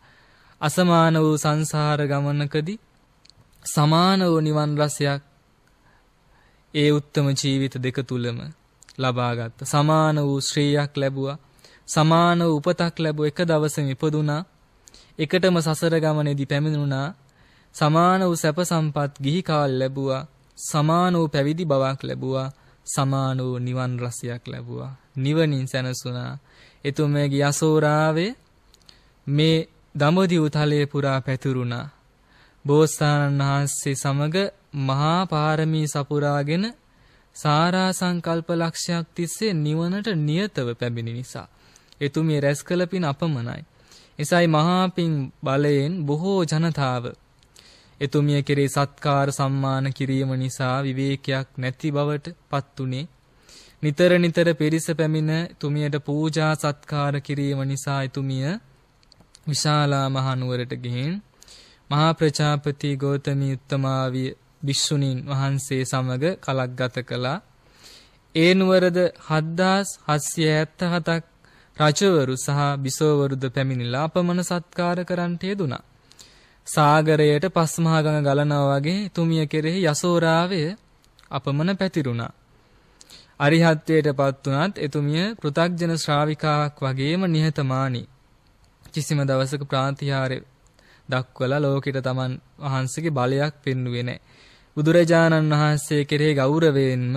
අසමාන වූ සංසාර ගමනකදී සමාන වූ නිවන් රසයක් ඒ උත්තම ජීවිත දෙක තුලම ලබා ගත්තා. සමාන වූ ශ්‍රේයක් ලැබුවා. සමාන වූ උපතක් ලැබුව එක දවසෙම ඉපදුනා. එකටම සසර ගමනේදී පැමිණුණා. සමාන වූ සැප සම්පත් ගිහි කාල ලැබුවා. සමාන වූ පැවිදි බවක් ලැබුවා. සමාන වූ නිවන් රසයක් ලැබුවා. නිවනින් සැනසුණා. එතුමගේ යසෝරාවේ මේ දඹදිව තලයේ පුරා පැතුරුණා. බෝසතාණන් වහන්සේ සමග මහා පාරමී සපුරාගෙන සාරා සංකල්ප ලක්ෂයක් තිස්සේ නිවනට නියතව පැමිණි නිසා එතුමිය රැස් කළ පින් අපමණයි. එසයි මහා පින් බලයෙන් බොහෝ ජනතාව එතුමිය කෙරේ සත්කාර සම්මාන කිරීම නිසා විවේකයක් නැති බවට පත්ුනේ. නිතර නිතර පිරිස පැමිණ තුමියට පූජා සත්කාර කිරීම නිසා එතුමිය විශාලා මහනුවරට ගිහින් මහා ප්‍රජාපති ගෞතමී උත්තමාවිය භික්ෂුණීන් වහන්සේ සමග කලක් ගත කළා. ඒ නුවරද 7777ක් රජවරු සහ බිසෝවරුද පැමිණිලා අපමණ සත්කාර කරන්ට යෙදුණා. සාගරයට පස්මහා ගඟ ගලනවා වගේ තුමිය කෙරෙහි යසෝරාවය අපමණ පැතිරුණා. අරිහත්ත්වයට පත් වුණත් එතුමිය පෘථග්ජන ශ්‍රාවිකාවක් වගේම නිහතමානී. කිසිම දවසක ප්‍රාන්තිහාරය දක්වලා ලෝකෙට තමන් වහන්සේගේ බලයක් පෙන්වුවේ නැහැ. බුදුරජාණන් වහන්සේ කෙරෙහි ගෞරවයෙන්ම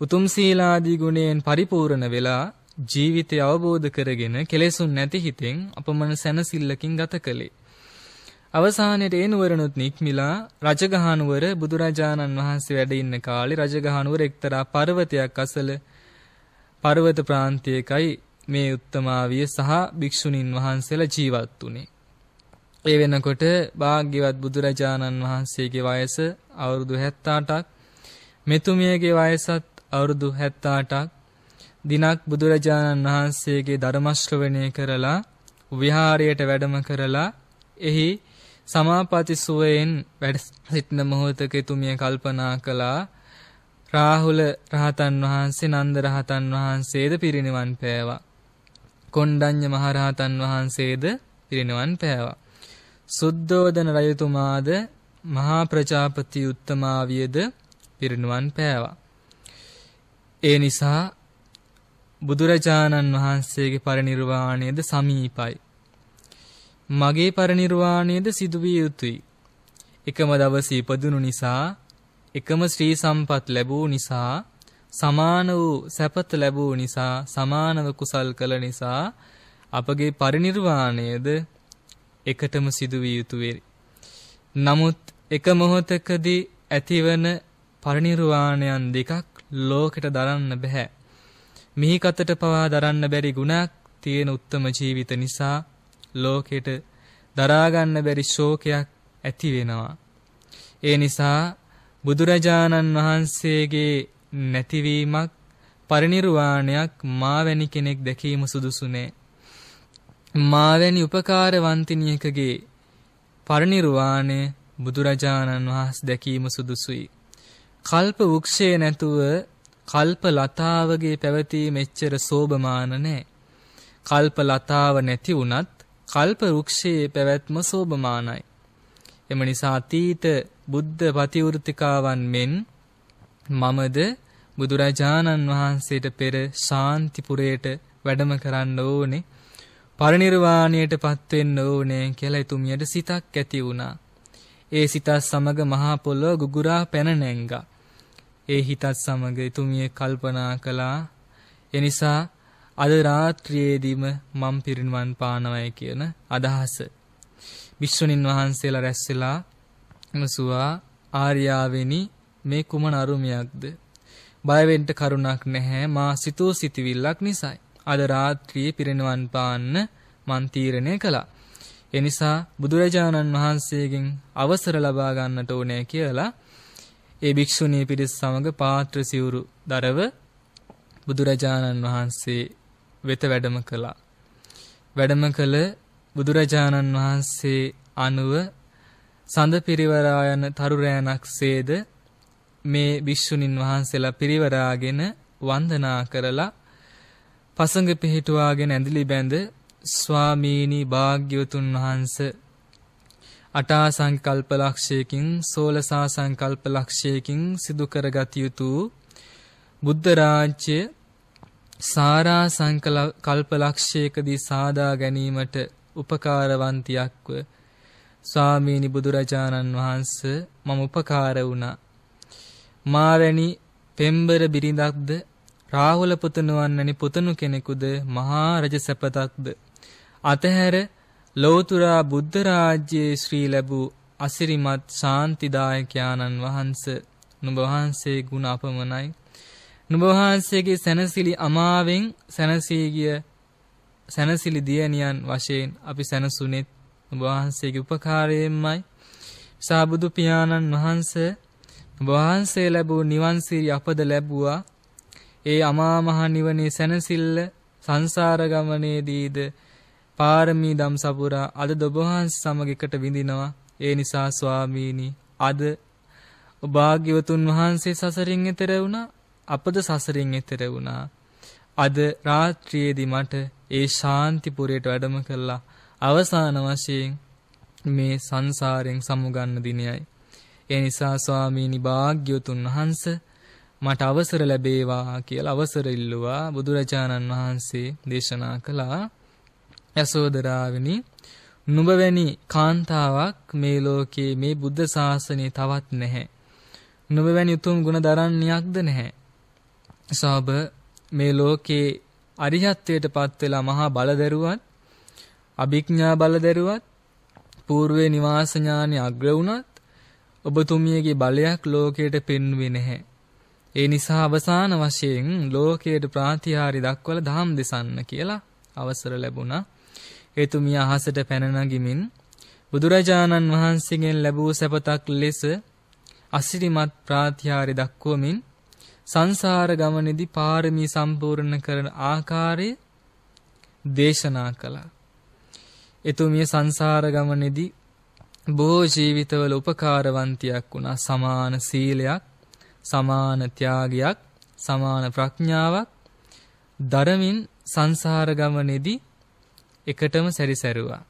උතුම් සීලාදී ගුණයෙන් පරිපූර්ණ වෙලා ජීවිතය අවබෝධ කරගෙන කෙලෙසුන් නැති හිතෙන් අපමණ සැනසෙල්ලකින් ගත කළේ. අවසානයේ ඒ නුවරණුත් නික්මිලා රජගහනුවර බුදුරජාණන් වහන්සේ වැඩ ඉන්න කාලේ රජගහනුවර එක්තරා පර්වතයක් අසල පර්වත ප්‍රාන්තයකයි මේ උත්තමාවිය සහ භික්ෂුණීන් වහන්සේලා ජීවත් වුනේ. ඒ වෙනකොට භාග්‍යවත් බුදුරජාණන් වහන්සේගේ වයස අවුරුදු 78ක් මෙතුමියගේ වයසත් අවුරුදු 78ක් දිනක් බුදුරජාණන් වහන්සේගේ ධර්ම ශ්‍රවණය කරලා විහාරයට වැඩම කරලා එහි සමාපatti සුවයෙන් වැඩ සිටින මොහොතක තුමිය කල්පනා කළා රාහුල රහතන් වහන්සේ නන්ද රහතන් වහන්සේද පිරිනිවන් පෑවා. කොණ්ඩඤ්ඤ මහරහතන් වහන්සේද පිරිනිවන් පෑවා. සුද්ධෝදන රජතුමාද මහා ප්‍රජාපති උත්තමාවියද පිරිනිවන් පෑවා. ඒ නිසා බුදුරජාණන් වහන්සේගේ පරිනිර්වාණයද සමීපයි. මගේ පරිනිර්වාණයද සිදුවිය යුතුය. එකම දවසේ ඉපදුණු නිසා එකම ශ්‍රී සම්පත් ලැබූ නිසා සමාන වූ සැපත ලැබූ නිසා සමානව කුසල් කළ නිසා අපගේ පරිනිර්වාණයද එකටම සිදුවිය යුතු නමුත් එක මොහොතකදී ඇතිවන පරිනිර්වාණයන් දෙකක් ලෝකෙට දරන්න බෑ. මිහි කතට පවා දරන්න බැරි ගුණයක් තියෙන උත්තම ජීවිත නිසා ලෝකෙට දරා ගන්න බැරි ශෝකයක් ඇති වෙනවා. ඒ නිසා බුදුරජාණන් වහන්සේගේ නැතිවීමක් පරිණිරවාණයක් මාවැනි කෙනෙක් දැකීම සුදුසු නෑ. මාවැනි උපකාරවන්තිනියකගේ පරිණිරවාණය බුදුරජාණන් වහන්සේ දැකීම සුදුසුයි. කල්ප වෘක්ෂයේ නැතුව කල්ප ලතාවගේ පැවතීම එච්චර සෝභමාන නෑ. කල්ප ලතාව නැති වුණත් කල්ප වෘක්ෂයේ පැවැත්ම සෝභමානයි. එම නිසා අතීත බුද්ධ පතිවෘතිකාවන් මෙන් මමද බුදුරජාණන් වහන්සේට පෙර ශාන්තිපුරයට වැඩම කරන්න ඕනේ පරිණිරවාණයට පත්වෙන්න ඕනේ කියලා එතුමියට සිතක් ඇති වුණා. ඒ සිතත් සමග මහා පොළොව ගුගුරා පැන නැංගා. ඒ හිතත් සමග එතුමිය කල්පනා කළා එනිසා අද රාත්‍රියේදීම මම් පිරිනිවන් පානවයි කියන අදහස. විශ්වනින් වහන්සේලා රැස්වෙලා මසුවා ආර්යාවෙනි මේ කුමන අරුමයක්ද? බයවෙන්න කරුණක් නැහැ මා සිතූ සිතවිල්ලක් නිසායි. අද රාත්‍රියේ පිරිනිවන් පාන්න මන් තීරණය කළා. එනිසා බුදුරජාණන් වහන්සේගෙන් අවසර ලබා ගන්නට ඕනේ කියලා ඒ භික්ෂුණී පිරිස සමග පාත්‍ර සිවුරු දරව බුදුරජාණන් වහන්සේ වෙත වැඩම කළා. වැඩම කළ බුදුරජාණන් වහන්සේ අනුව සඳ පිරිවරා යන තරුරෑනක්සේද මේ භික්ෂුණීන් වහන්සේලා පිරිවරාගෙන වන්දනා කරලා පසඟ පිහිටුවාගෙන ඇඳිලි බැඳ ස්වාමීනි භාග්‍යවතුන් වහන්ස අටා සංකල්ප ලක්ෂයකින් සෝලසා සංකල්ප ලක්ෂයකින් සිදු කරගත යුතු බුද්ධ රාජ්‍ය සාරා සංකල්ප ලක්ෂයකදී සාදා ගැනීමට උපකාරවන්තියක්ව ස්වාමීනි බුදුරජාණන් වහන්ස මම උපකාර වුණා. මාවැනි පෙම්බර බිරිඳක්ද රාහුල පුතණුවන්නනි පුතණු කෙනෙකුද මහා රජ සැපතක්ද අතහැර ලෝතුරා බුද්ධ රාජ්‍යයේ ශ්‍රී ලැබූ අසිරිමත් ශාන්තිදායකයාණන් වහන්ස නුඹ වහන්සේ ගුණ අපමණයි. නුඹ වහන්සේගේ සැනසිලි අමාවෙන් සැනසී ගිය සැනසිලි දියණියන් වශයෙන් අපි සැනසුනේත් නුඹ වහන්සේගේ උපකාරයෙන්මයි. සාබුදු පියාණන් වහන්සේ නුඹ වහන්සේ ලැබූ නිවන් සිරි අපද ලැබුවා. ඒ අමා මහ නිවනේ සැනසෙල්ල සංසාර ගමනේදීද පාරමී දම් සපුරා අද ඔබ වහන්සේ සමග එකට විඳිනවා. ඒ නිසා ස්වාමීනි අද භාග්‍යවතුන් වහන්සේ සසරින් එතර වුණා. අපද සසරින් එතර වුණා. අද රාත්‍රියේදී මට ඒ ශාන්තිපුරයට වැඩම කළා. අවසාන වශයෙන් මේ සංසාරයෙන් සමුගන්න දිනයයි. ඒ නිසා ස්වාමීනි භාග්‍යවතුන් වහන්සේ මට අවසර ලැබේවා කියලා අවසර ඉල්ලුවා බුදුරජාණන් වහන්සේ දේශනා කළා යසෝදරාවෙනි නුඹ වැනි කාන්තාවක් මේ ලෝකේ මේ බුද්ධ ශාසනය තවත් නැහැ. නුඹ වැනි උතුම් ගුණ දරන්නේයක්ද නැහැ. සාබ මේ ලෝකේ අරිහත්ත්වයට පත් වෙලා මහා බලදරුවත් අභිඥා බලදරුවත් పూర్වේ නිවාස ඥානෙ අග්‍ර වුණත් ඔබතුමියගේ බලයක් ලෝකයට පෙන්වෙන්නේ නැහැ. ඒ නිසා අවසාන වශයෙන් ලෝකයට ප්‍රාතිහාරි දක්වලා දහම් දෙසන්න කියලා අවසර ලැබුණා. එතුමිය අහසට පැන නගිමින් බුදුරජාණන් වහන්සේගෙන් ලැබූ සැපතක් ලෙස අසිරිමත් ප්‍රාත්‍යාරය දක්වමින් සංසාර ගමනේදී පාරමී සම්පූර්ණ කරන ආකාරය දේශනා කළා. එතුමිය සංසාර ගමනේදී බොහෝ ජීවිතවල උපකාරවන්තියක් වුණා සමාන සීලයක් සමාන ත්‍යාගයක් සමාන ප්‍රඥාවක් දරමින් සංසාර ගමනේදී එකටම සැරිසැරුවා.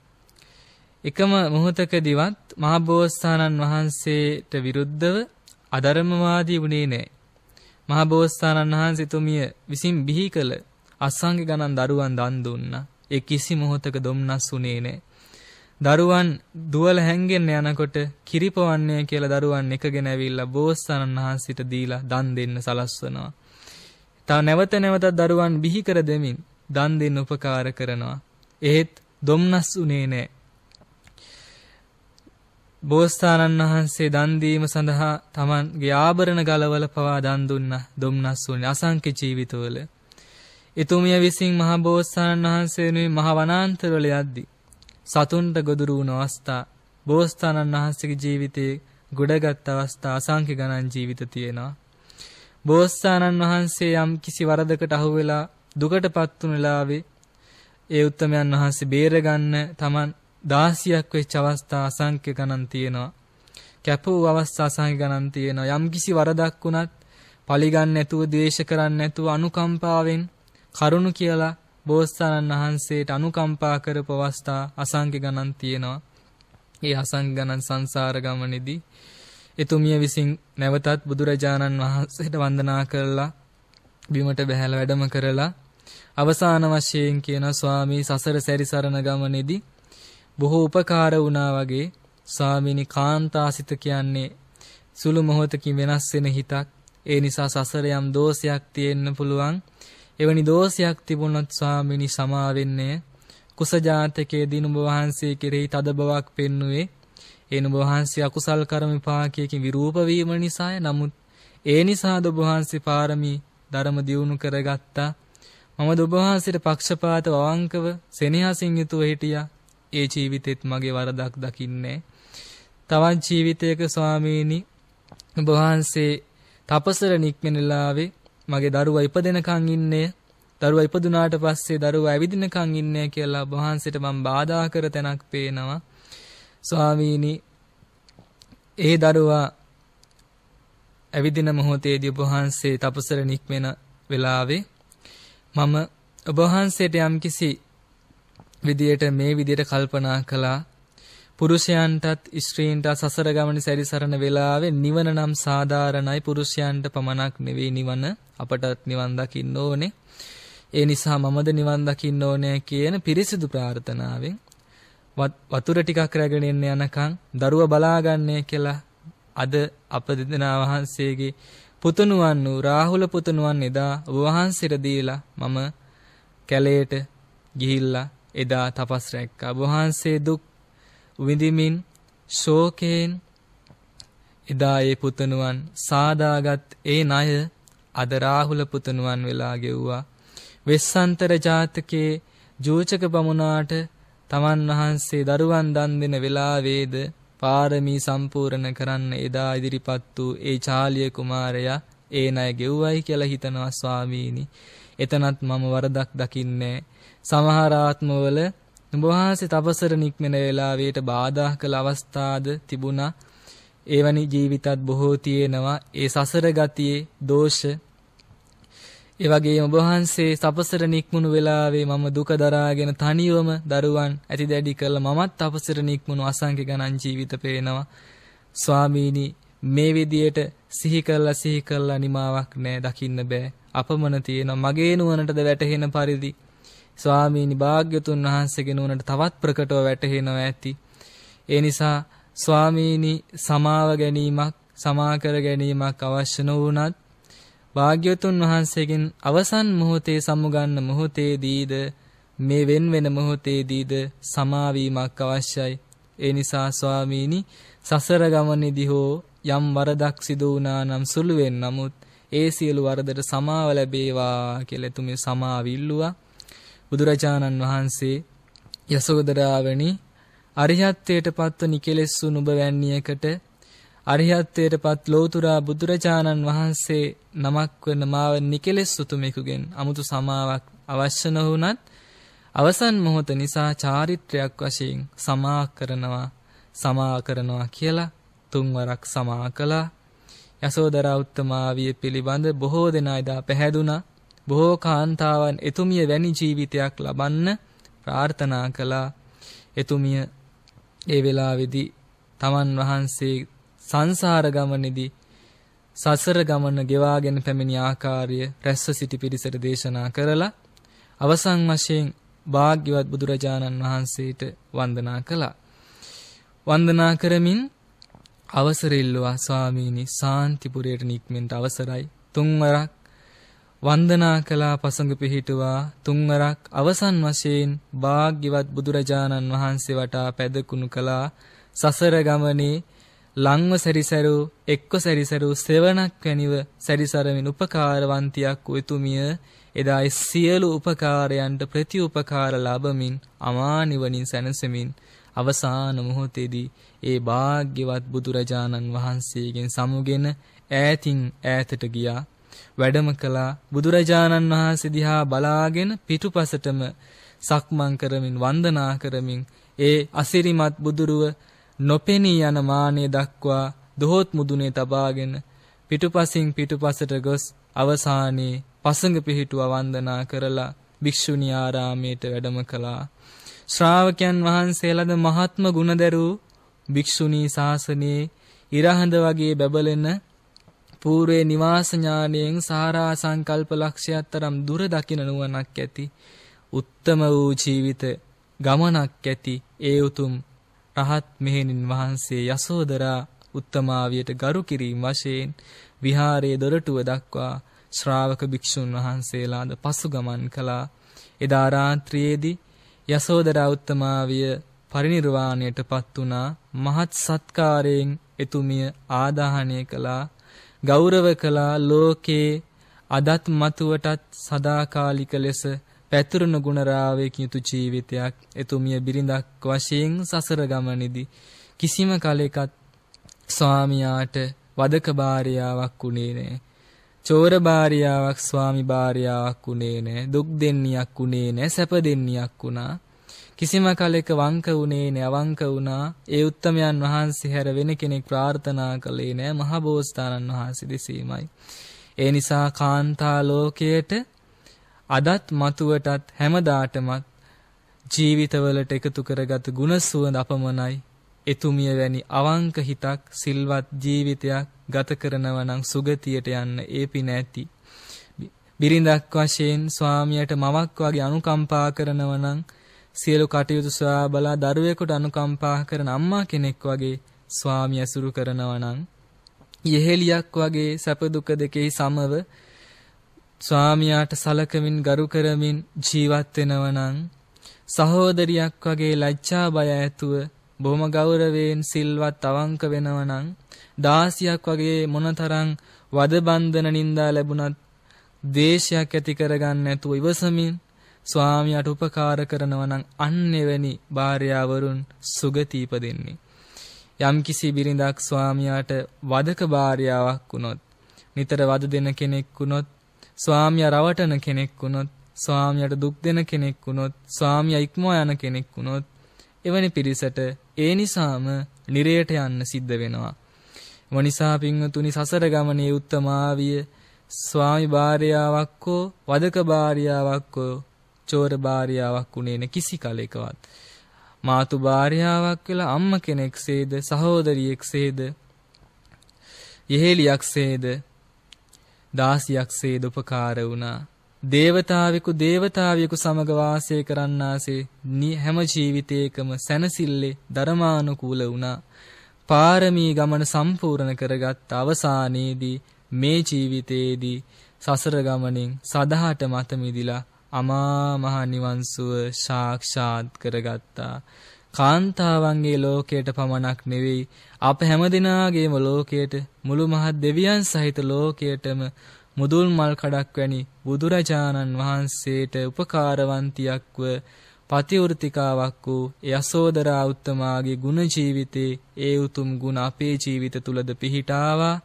එකම මොහොතකදීවත් මහබෝසතාණන් වහන්සේට විරුද්ධව අධර්මවාදී වුණේ නැහැ. මහබෝසතාණන් වහන්සේ තුමිය විසින් බිහි කළ අසංඛ්‍ය ගණන් දරුවන් දන් දුන්නා. ඒ කිසි මොහොතක දුම්නස් වුණේ නැහැ. දරුවන් දුවල හැංගෙන්න යනකොට කිරිපවන්නේ කියලා දරුවන් එකගෙන ඇවිල්ලා බෝසතාණන් වහන්සේට දීලා දන් දෙන්න සලස්වනවා. තව නැවත නැවතත් දරුවන් බිහි කර දෙමින් දන් දෙන්න උපකාර කරනවා. එහෙත් දුම්නස් උනේ නැහැ. බෝසතාණන් වහන්සේ දන් දීම සඳහා Tamanගේ ආභරණ ගලවල පවා දන් දුන්නා. දුම්නස් උනේ අසංඛ්‍ය ජීවිතවල. එතුමිය විසින් මහ බෝසතාණන් වහන්සේ මහ වනාන්තරවල යද්දී සතුන්ට ගොදුරු වුණ අවස්ථා බෝසතාණන් වහන්සේගේ ජීවිතයේ ගොඩගත් අවස්ථා අසංඛ්‍ය ගණන් ජීවිත තියෙනවා. බෝසතාණන් වහන්සේ යම් කිසි වරදකට අහු වෙලා දුකටපත් වුන වෙලාවේ ඒ උත්තමයන් වහන්සේ බේරගන්න Taman 16ක් වෙච්ච අවස්ථා අසංඛ්‍ය ගණන් තියෙනවා. කැප වූ අවස්ථා අසංඛ්‍ය ගණන් තියෙනවා. යම් කිසි වරදක් වුණත් පලිගන්න නැතුව ද්වේෂ කරන්න නැතුව අනුකම්පාවෙන් කරුණු කියලා බෝසතාණන් වහන්සේට අනුකම්පා කරපු අවස්ථා අසංඛ්‍ය ගණන් තියෙනවා. ඒ අසංඛ්‍ය ගණන් සංසාර ගමනේදී එතුමිය විසින් නැවතත් බුදුරජාණන් වහන්සේට වන්දනා කරලා බිමට බැහැලා වැඩම කරලා අවසාන වශයෙන් කියන ස්වාමී සසර සැරිසරන ගමනේදී බොහෝ උපකාර වුණා වගේ ස්වාමිනී කාන්තාසිත කියන්නේ සුළු මොහොතකින් වෙනස් වෙන හිතක් ඒ නිසා සසර යම් දෝෂයක් තියෙන්න පුළුවන් එවැනි දෝෂයක් තිබුණොත් ස්වාමිනී සමාවෙන්නේ. කුසජාතකයේ දිනුඹ වහන්සේ කෙරෙහි තද බවක් පෙන්නුවේ. ඒ නුඹ වහන්සේ අකුසල් කර්ම විපාකයකින් විරූප වීම නිසාය. නමුත් ඒ නිසාද ඔබ වහන්සේ පාරමී ධර්ම දියුණු කරගත්තා. මම ඔබ වහන්සේට පක්ෂපාත වවංකව සෙනෙහසින් යුතුව හිටියා. ඒ ජීවිතෙත් මගේ වරදක් දකින්නේ. තවත් ජීවිතයක ස්වාමීනි ඔබ වහන්සේ තපසර නික්මෙනලාවේ මගේ දරුවා ඉපදෙනකන් ඉන්නේ. දරුවා ඉපදුනාට පස්සේ දරුවා ඇවිදිනකන් ඉන්නේ කියලා වහන්සේට මම බාධා කර තැනක් පේනවා. ස්වාමීනි ඒ දරුවා ඇවිදින මොහොතේදී ඔබ වහන්සේ තපසර නික්මෙන වෙලාවේ මම ඔබ වහන්සේට යම්කිසි විදියට මේ විදියට කල්පනා කළා. පුරුෂයන්ටත් ස්ත්‍රීන්ට සසර ගමන සැරිසරන වෙලාවේ නිවන නම් සාධාරණයි පුරුෂයන්ට පමණක් නෙවෙයි නිවන අපටත් නිවන් දකින්න ඕනේ ඒ නිසා මමද නිවන් දකින්න ඕනේ කියන පිරිසිදු ප්‍රාර්ථනාවෙන් වතුර ටිකක් රැගෙන එන්න යනකම් දරුවා බලාගන්නේ කියලා අද අප දෙදෙනා වහන්සේගේ පුතුණුවන් වූ රාහුල පුතුණුවන් එදා ඔබ වහන්සේට දීලා මම කැලේට ගිහිල්ලා එදා තපස් රැක්කා. ඔබ වහන්සේ දුක් විඳිමින් ශෝකයෙන් එදා ඒ පුතුණුවන් සාදාගත් ඒ ණය අද රාහුල පුතුණුවන් වෙලා ගෙව්වා. වෙස්සන්තර ජාතකයේ ජෝචක බමුණාට තමන් වහන්සේ දරුවන් දන් දෙන වෙලාවේද පාරමී සම්පූර්ණ කරන්න එදා ඉදිරිපත් වූ ඒ චාලිය කුමාරයා ඒ ණය ගෙව්වයි කියලා හිතනවා ස්වාමීනි. එතනත් මම වරදක් දකින්නේ සමහර ආත්මවල නුඹ වහන්සේ තපසර නික්මෙන වෙලාවේට බාධා කළ අවස්ථාද තිබුණා. එවැනි ජීවිතත් බොහෝ තියෙනවා. ඒ සසර ගතියේ දෝෂ ඒ වගේම ඔබ වහන්සේ තපසර නික්මුණු වෙලාවේ මම දුක දරාගෙන තනියම දරුවන් ඇති දැඩි කරලා මමත් තපසර නික්මුණු අසංඛ්‍ය ගණන් ජීවිත පේනවා. ස්වාමීනි මේ විදියට සිහි කරලා සිහි කරලා නිමාවක් නෑ දකින්න බෑ. අපමණ තියෙනවා මගේ නුවණටද වැටහෙන පරිදි ස්වාමීනි භාග්‍යතුන් වහන්සේගේ නුවණට තවත් ප්‍රකටව වැටහෙනවා ඇති. ඒ නිසා ස්වාමීනි සමාව ගැනීමක් සමා කර ගැනීමක් අවශ්‍ය නොවුනත් භාග්‍යවතුන් වහන්සේගෙන් අවසන් මොහොතේ සමුගන්න මොහොතේදීද මේ වෙන වෙන මොහොතේදීද සමාවීමක් අවශ්‍යයි. ඒ නිසා ස්වාමීනි සසර ගමනේදී හෝ යම් වරදක් සිදු වුණා නම් සුළුවෙන් නමුත් ඒ සියලු වරදට සමාව ලැබේවා කියලා එතුමිය සමාව ඉල්ලුවා. බුදුරජාණන් වහන්සේ යසෝදරාවනි අරිහත්ත්වයට පත්ව නිකලෙස්සු නුඹ වැන්නියකට අරිහත්ත්වයටපත් ලෝතුරා බුදුරජාණන් වහන්සේ නමක් වන මාව නිකලෙස් සුතුමෙකුගෙන් 아무තු සමාවක් අවශ්‍ය නොවුනත් අවසන් මොහොත නිසා චාරිත්‍රයක් වශයෙන් සමා කරනවා සමා කරනවා කියලා තුන්වරක් සමා කළා. යසෝදරා උත්තමාවිය පිළිබඳ බොහෝ දෙනා එදා පැහැදුනා. බොහෝ කාන්තාවන් එතුමිය වැනි ජීවිතයක් ලබන්න ප්‍රාර්ථනා කළා එතුමිය ඒ වෙලාවේදී තමන් වහන්සේ සංසාර ගමනේදී සසර ගමන ගෙවාගෙන පැමිණි ආකාරය රැස්ව සිටි පිරිසට දේශනා කරලා අවසන් වශයෙන් භාග්‍යවත් බුදුරජාණන් වහන්සේට වන්දනා කළා. වන්දනා කරමින් අවසර ඉල්ලුවා ස්වාමීනි සාන්තිපුරයට නික්මෙන්න අවසරයි තුන්වරක් වන්දනා කළා පසඟ පිහිටුවා. තුන්වරක් අවසන් වශයෙන් භාග්‍යවත් බුදුරජාණන් වහන්සේ වටා පැදකුණු කළා. සසර ගමනේ ලංව සැරිසරු එක්ව සැරිසරු සෙවණක් වැනිව සැරිසරමින් උපකාරවන්තියක් උතුමිය. එදා සියලු උපකාරයන්ට ප්‍රතිඋපකාර ලැබමින් අමා නිවනින් සැනසෙමින් අවසාන මොහොතේදී ඒ භාග්‍යවත් බුදුරජාණන් වහන්සේගෙන් සමුගෙන ඈතින් ඈතට ගියා. වැඩම කළා. බුදුරජාණන් වහන්සේ දිහා බලාගෙන පිටුපසටම සක්මන් කරමින් වන්දනා කරමින් ඒ අසිරිමත් බුදුරුව නොපෙනී යන මානෙ දක්වා දොහොත් මුදුනේ තබාගෙන පිටුපසින් පිටුපසට ගොස් අවසානයේ පසඟ පිහිටුව වන්දනා කරලා භික්ෂුණී ආරාමයට වැඩම කළා. ශ්‍රාවකයන් වහන්සේලාද මහත්ම ගුණදරූ භික්ෂුණී ශාසනයේ ඉරහඳ වගේ බැබලෙන పూర్වේ නිවාස ඥාණයෙන් සාරා සංකල්ප ලක්ෂයක් තරම් දුර දකින නුවණක් ඇති. උත්තම වූ ජීවිත ගමනක් ඇති. ඒ උතුම් රහත් මෙහෙණින් වහන්සේ යසෝදරා උත්තමාවියට ගරු කිරීම වශයෙන් විහාරයේ දොරටුව දක්වා ශ්‍රාවක භික්ෂුන් වහන්සේලාද පසුගමන් කළා. එදා රාත්‍රියේදී යසෝදරා උත්තමාවිය පරිණිරවාණයටපත් වුණා. මහත් සත්කාරයෙන් එතුමිය ආදාහනය කළා. ගෞරව කළා ලෝකේ අදත් මතුවටත් සදාකාලික ලෙස පැතුරුණු ගුණරාවයකින් යුතු ජීවිතයක් එතුමිය බිරිඳක් වශයෙන් සසර ගමනේදී කිසිම කලෙකත් ස්වාමියාට වදක භාර්යාවක් උනේ නැහැ. චෝර භාර්යාවක් ස්වාමි භාර්යාවක් උනේ නැහැ. දුක් දෙන්නියක් උනේ නැහැ. සැප දෙන්නියක් වුණා. කිසිම කලෙක වංක වුණේ නැ අවංක වුණා. ඒ උත්තමයන් වහන්සේ හැර වෙන කෙනෙක් ප්‍රාර්ථනා කළේ නෑ මහ බෝසතාණන් වහන්සේ දෙසීමයි. ඒ නිසා කාන්තා ලෝකයට අදත් මතුවටත් හැමදාටමත් ජීවිතවලට එකතු කරගත් ගුණ සුවඳ අපමණයි. එතුමිය වැනි අවංක හිතක් සිල්වත් ජීවිතයක් ගත කරනවා නම් සුගතියට යන්න ඒ පින ඇති බිරිඳක් වශයෙන් ස්වාමියට මවක් වගේ අනුකම්පා කරනවා නම් සියලු කටයුතු සොයා බලා දරුවෙකුට අනුකම්පා කරන අම්මා කෙනෙක් වගේ ස්වාමි ඇසුරු කරනවා නම් යෙහෙලියක් වගේ සැප දුක දෙකෙහි සමව ස්වාමියාට සලකමින් ගරු කරමින් ජීවත් වෙනවා නම් සහෝදරියක් වගේ ලැජ්ජා බය ඇතුව බොහොම ගෞරවයෙන් සිල්වත් අවංක වෙනවා නම් දාසියක් වගේ මොනතරම් වද බන්ධන නින්දා ලැබුණත් ද්වේෂයක් ඇති කරගන්න නැතුව ඉවසමින් ස්වාමියාට උපකාර කරනවා නම් අන්න එවැනි භාර්යාවරුන් සුගති ඉපදෙන්නේ. යම්කිසි බිරිඳක් ස්වාමියාට වදක භාර්යාවක් වුණොත්, නිතර වද දෙන කෙනෙක් වුණොත්, ස්වාමියා රවටන කෙනෙක් වුණොත්, ස්වාමියාට දුක් දෙන කෙනෙක් වුණොත්, ස්වාමියා ඉක්මවා යන කෙනෙක් වුණොත්, එවැනි පිරිසට ඒ නිසාම නිරයට යන්න සිද්ධ වෙනවා. වනිසා පින්වතුනි සසර ගමනේ උත්තමාවිය ස්වාමි භාර්යාවක් හෝ වදක භාර්යාවක් හෝ චෝර භාර්යාවක් උනේ නැ කිසි කලෙකවත්. මාතු භාර්යාවක් වෙලා අම්ම කෙනෙක්සේද සහෝදරියෙක්සේද යෙහෙලියක්සේද දාසියක්සේද උපකාර වුණා. දේවතාවෙකු දේවතාවියෙකු සමග වාසය කරන්නාසේ හැම ජීවිතයකම සැනසille ධර්මානුකූල වුණා. පාරමී ගමන සම්පූර්ණ කරගත් අවසානයේදී මේ ජීවිතයේදී සසර ගමනින් සදහට මත මිදිලා අමා මහ නිවන් සුව සාක්ෂාත් කරගත්තා. කාන්තාවන්ගේ ලෝකයට පමණක් නෙවෙයි අප හැමදිනාගේම ලෝකයට මුළු මහත් දෙවියන් සහිත ලෝකයටම මුදුල් මල් කඩක් වැනි බුදුරජාණන් වහන්සේට උපකාරවන්තියක්ව පතිවෘතිකාවක් වූ යසෝදරා උත්තමාගේ ගුණ ජීවිතේ ඒ උතුම් ගුණ අපේ ජීවිත තුලද පිහිටාවා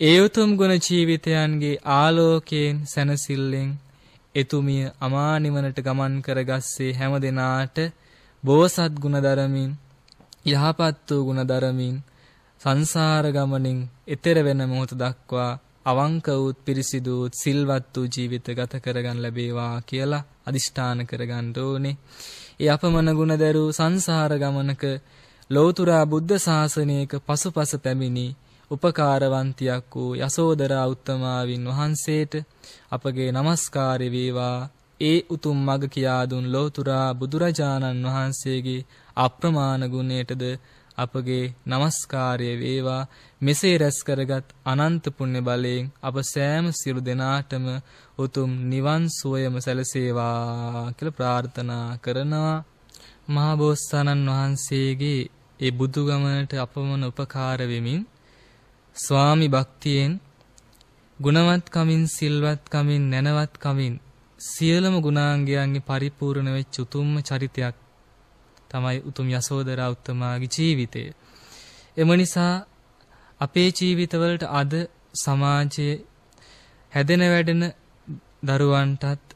ඒ උතුම් ගුණ ජීවිතයන්ගේ ආලෝකයෙන් සැනසෙල්ලෙන් එතුමිය අමා නිවනට ගමන් කරගස්සේ හැම දිනාට බෝසත් ගුණ දරමින් යහපත් වූ ගුණ දරමින් සංසාර ගමනින් එතෙර වෙන මොහොත දක්වා අවංක වූ පිරිසිදු වූ සිල්වත් වූ ජීවිත ගත කරගන්න ලැබේවා කියලා අදිෂ්ඨාන කරගන්න ඕනේ. ඒ අපමණ ගුණ දරූ සංසාර ගමනක ලෞතුරා බුද්ධ ශාසනයක පසුපස පැමිණි උපකාරවන්තියක් වූ යසෝදරා උත්තමාවින් වහන්සේට අපගේ নমස්කාරය වේවා. ඒ උතුම් මඟ කියා දුන් ලෝතුරා බුදුරජාණන් වහන්සේගේ අප්‍රමාණ ගුණයටද අපගේ নমස්කාරය වේවා. මෙසේ රැස් කරගත් අනන්ත පුණ්‍ය බලයෙන් අප සෑම සියලු දෙනාටම උතුම් නිවන් සුවයම සැලසේවා කියලා ප්‍රාර්ථනා කරනවා. මහබෝසතාණන් වහන්සේගේ ඒ බුදු ගමනට අපමණ උපකාර වෙමින් ස්වාමි භක්තියෙන් ගුණවත් කමින් සිල්වත් කමින් නැනවත් කමින් සියලුම ගුණාංගයන්ගේ පරිපූර්ණ වෙච්ච උතුම්ම චරිතයක් තමයි උතුම් යසෝදරා උත්තමාගේ ජීවිතය. එම නිසා අපේ ජීවිතවලට අද සමාජයේ හැදෙන වැඩෙන දරුවන්ටත්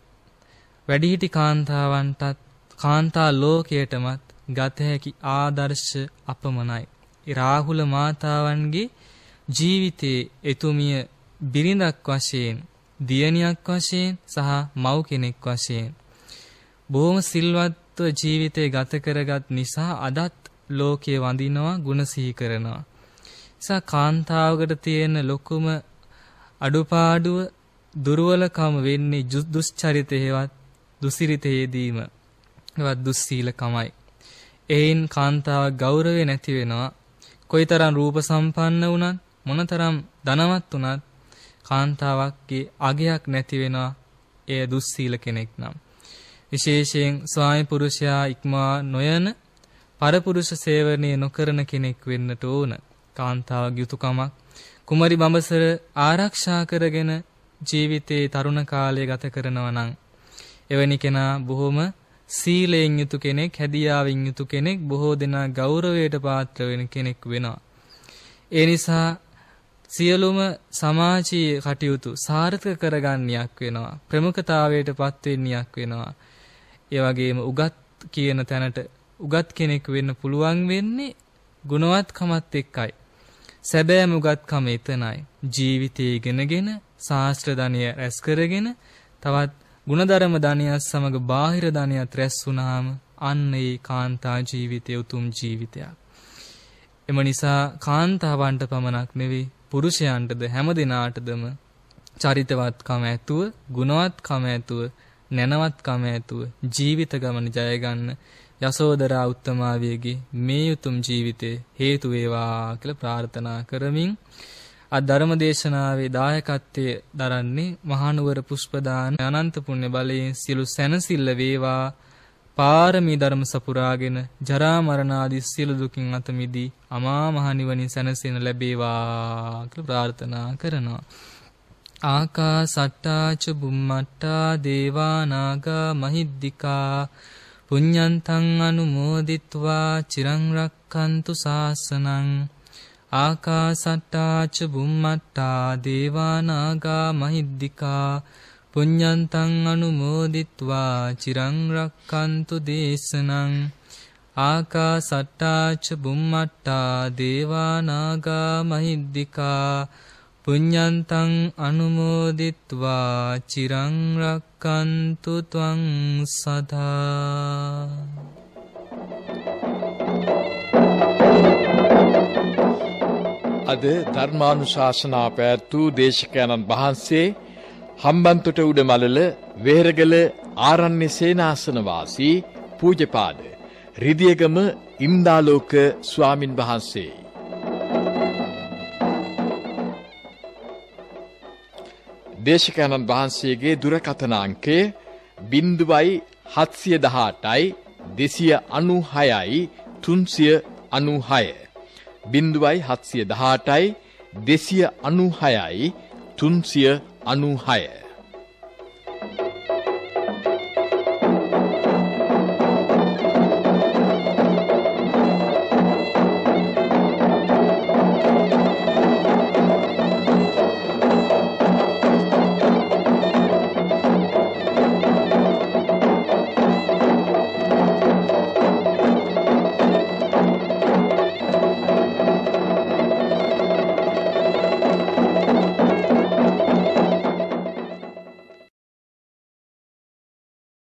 වැඩිහිටි කාන්තාවන්ටත් කාන්තා ලෝකයටමත් ගත හැකි ආදර්ශ අපමණයි. රාහුල මාතාවන්ගේ ජීවිතයේ එතුමිය බිරිඳක් වශයෙන් දියණියක් වශයෙන් සහ මව් කෙනෙක් වශයෙන් බොහොම සිල්වත්ව ජීවිතය ගත කරගත් නිසා අදත් ලෝකයේ වඳිනවා ගුණ සිහි කරනවා. නිසා කාන්තාවකට තියෙන ලොකුම අඩුපාඩුව දුර්වලකම වෙන්නේ දුස්චරිතේවත් දුසිරිතේදීම. ඒවත් දුස්සීලකමයි. එයින් කාන්තාව ගෞරවය නැති වෙනවා. කොයිතරම් රූප සම්පන්න වුණත් මොනතරම් ධනවත් වුණත් කාන්තාවක්ගේ අගයක් නැති වෙනවා එය දුස්සීල කෙනෙක් නම්. විශේෂයෙන් ස්වාමි පුරුෂයා ඉක්මා නොයන පරපුරුෂ සේවනය නොකරන කෙනෙක් වෙන්නට ඕන. කාන්තාවගේ යුතුයකමක් කුමරි බඹසර ආරක්ෂා කරගෙන ජීවිතේ තරුණ කාලය ගත කරනවා නම් එවැනි කෙනා බොහොම සීලයෙන් යුතු කෙනෙක් හැදියාවෙන් යුතු කෙනෙක් බොහෝ දෙනා ගෞරවයට පාත්‍ර වෙන කෙනෙක් වෙනවා. ඒ නිසා සියලුම සමාජීය කටයුතු සාර්ථක කරගන්නයක් වෙනවා. ප්‍රමුඛතාවයට පත්වෙන්නයක් වෙනවා. ඒ වගේම උගත් කියන තැනට උගත් කෙනෙක් වෙන්න පුළුවන් වෙන්නේ ගුණවත්කමත් එක්කයි. සැබෑම උගත්කම එතනයි. ජීවිතය ඉගෙනගෙන ශාස්ත්‍ර ධනය රැස් කරගෙන තවත් ಗುಣධර්ම ධනයත් සමග බාහිර ධනයත් රැස් වුණාම අන්න ඒ කාන්තා ජීවිතය උතුම් ජීවිතයක්. එම නිසා කාන්තාවන්ට පමණක් නෙවෙයි පුරුෂයන්ටද හැම දිනාටදම චරිතවත්කම ඇතුව ගුණවත්කම ඇතුව නැනවත්කම ඇතුව ජීවිත ගමන ජය ගන්න යසෝදරා උත්තමාවියගේ මේ උතුම් ජීවිතේ හේතු වේවා කියලා ප්‍රාර්ථනා කරමින් අද ධර්ම දේශනාවේ දායකත්වයේ දරන්නේ මහානුවර පුෂ්පදාන අනන්ත පුණ්‍ය බලයෙන් සියලු සැනසෙල්ල වේවා. පාරමී ධර්ම සපුරාගෙන ජරා මරණ ආදී සියලු දුකින් අත මිදී අමා මහ නිවනින් සැනසෙන ලැබේවා කියලා ප්‍රාර්ථනා කරනවා. ආකාසට්ටා ච බුම්මට්ටා දේවා නාග මහිද්దికා පුඤ්ඤන්තං අනුමෝදිත්වා චිරං රක්ඛන්තු ශාසනං ආකාසට්ටා ච බුම්මට්ටා දේවා නාග මහිද්దికා පුඤ්ඤන්තං අනුමෝදිත්වා චිරං රක්칸තු දේශනං ආකාසට්ටා ච බුම්මට්ටා දේවා නාග මහිද්దికා පුඤ්ඤන්තං අනුමෝදිත්වා චිරං රක්칸තු ත්වං සදා අද ධර්මානුශාසනා පැවැත් වූ දේශකයන්න් වහන්සේ හම්බන්තොට උඩමලල වෙහෙරගල ආරණ්‍ය සේනාසන වාසී පූජපාද රිදියගම ඉම්දාලෝක ස්වාමින් වහන්සේ. දේශකයන්න් වහන්සේගේ දුරකථන අංකය 0.718යි 296යි 396 0.718යි 296යි 396 අනුහය.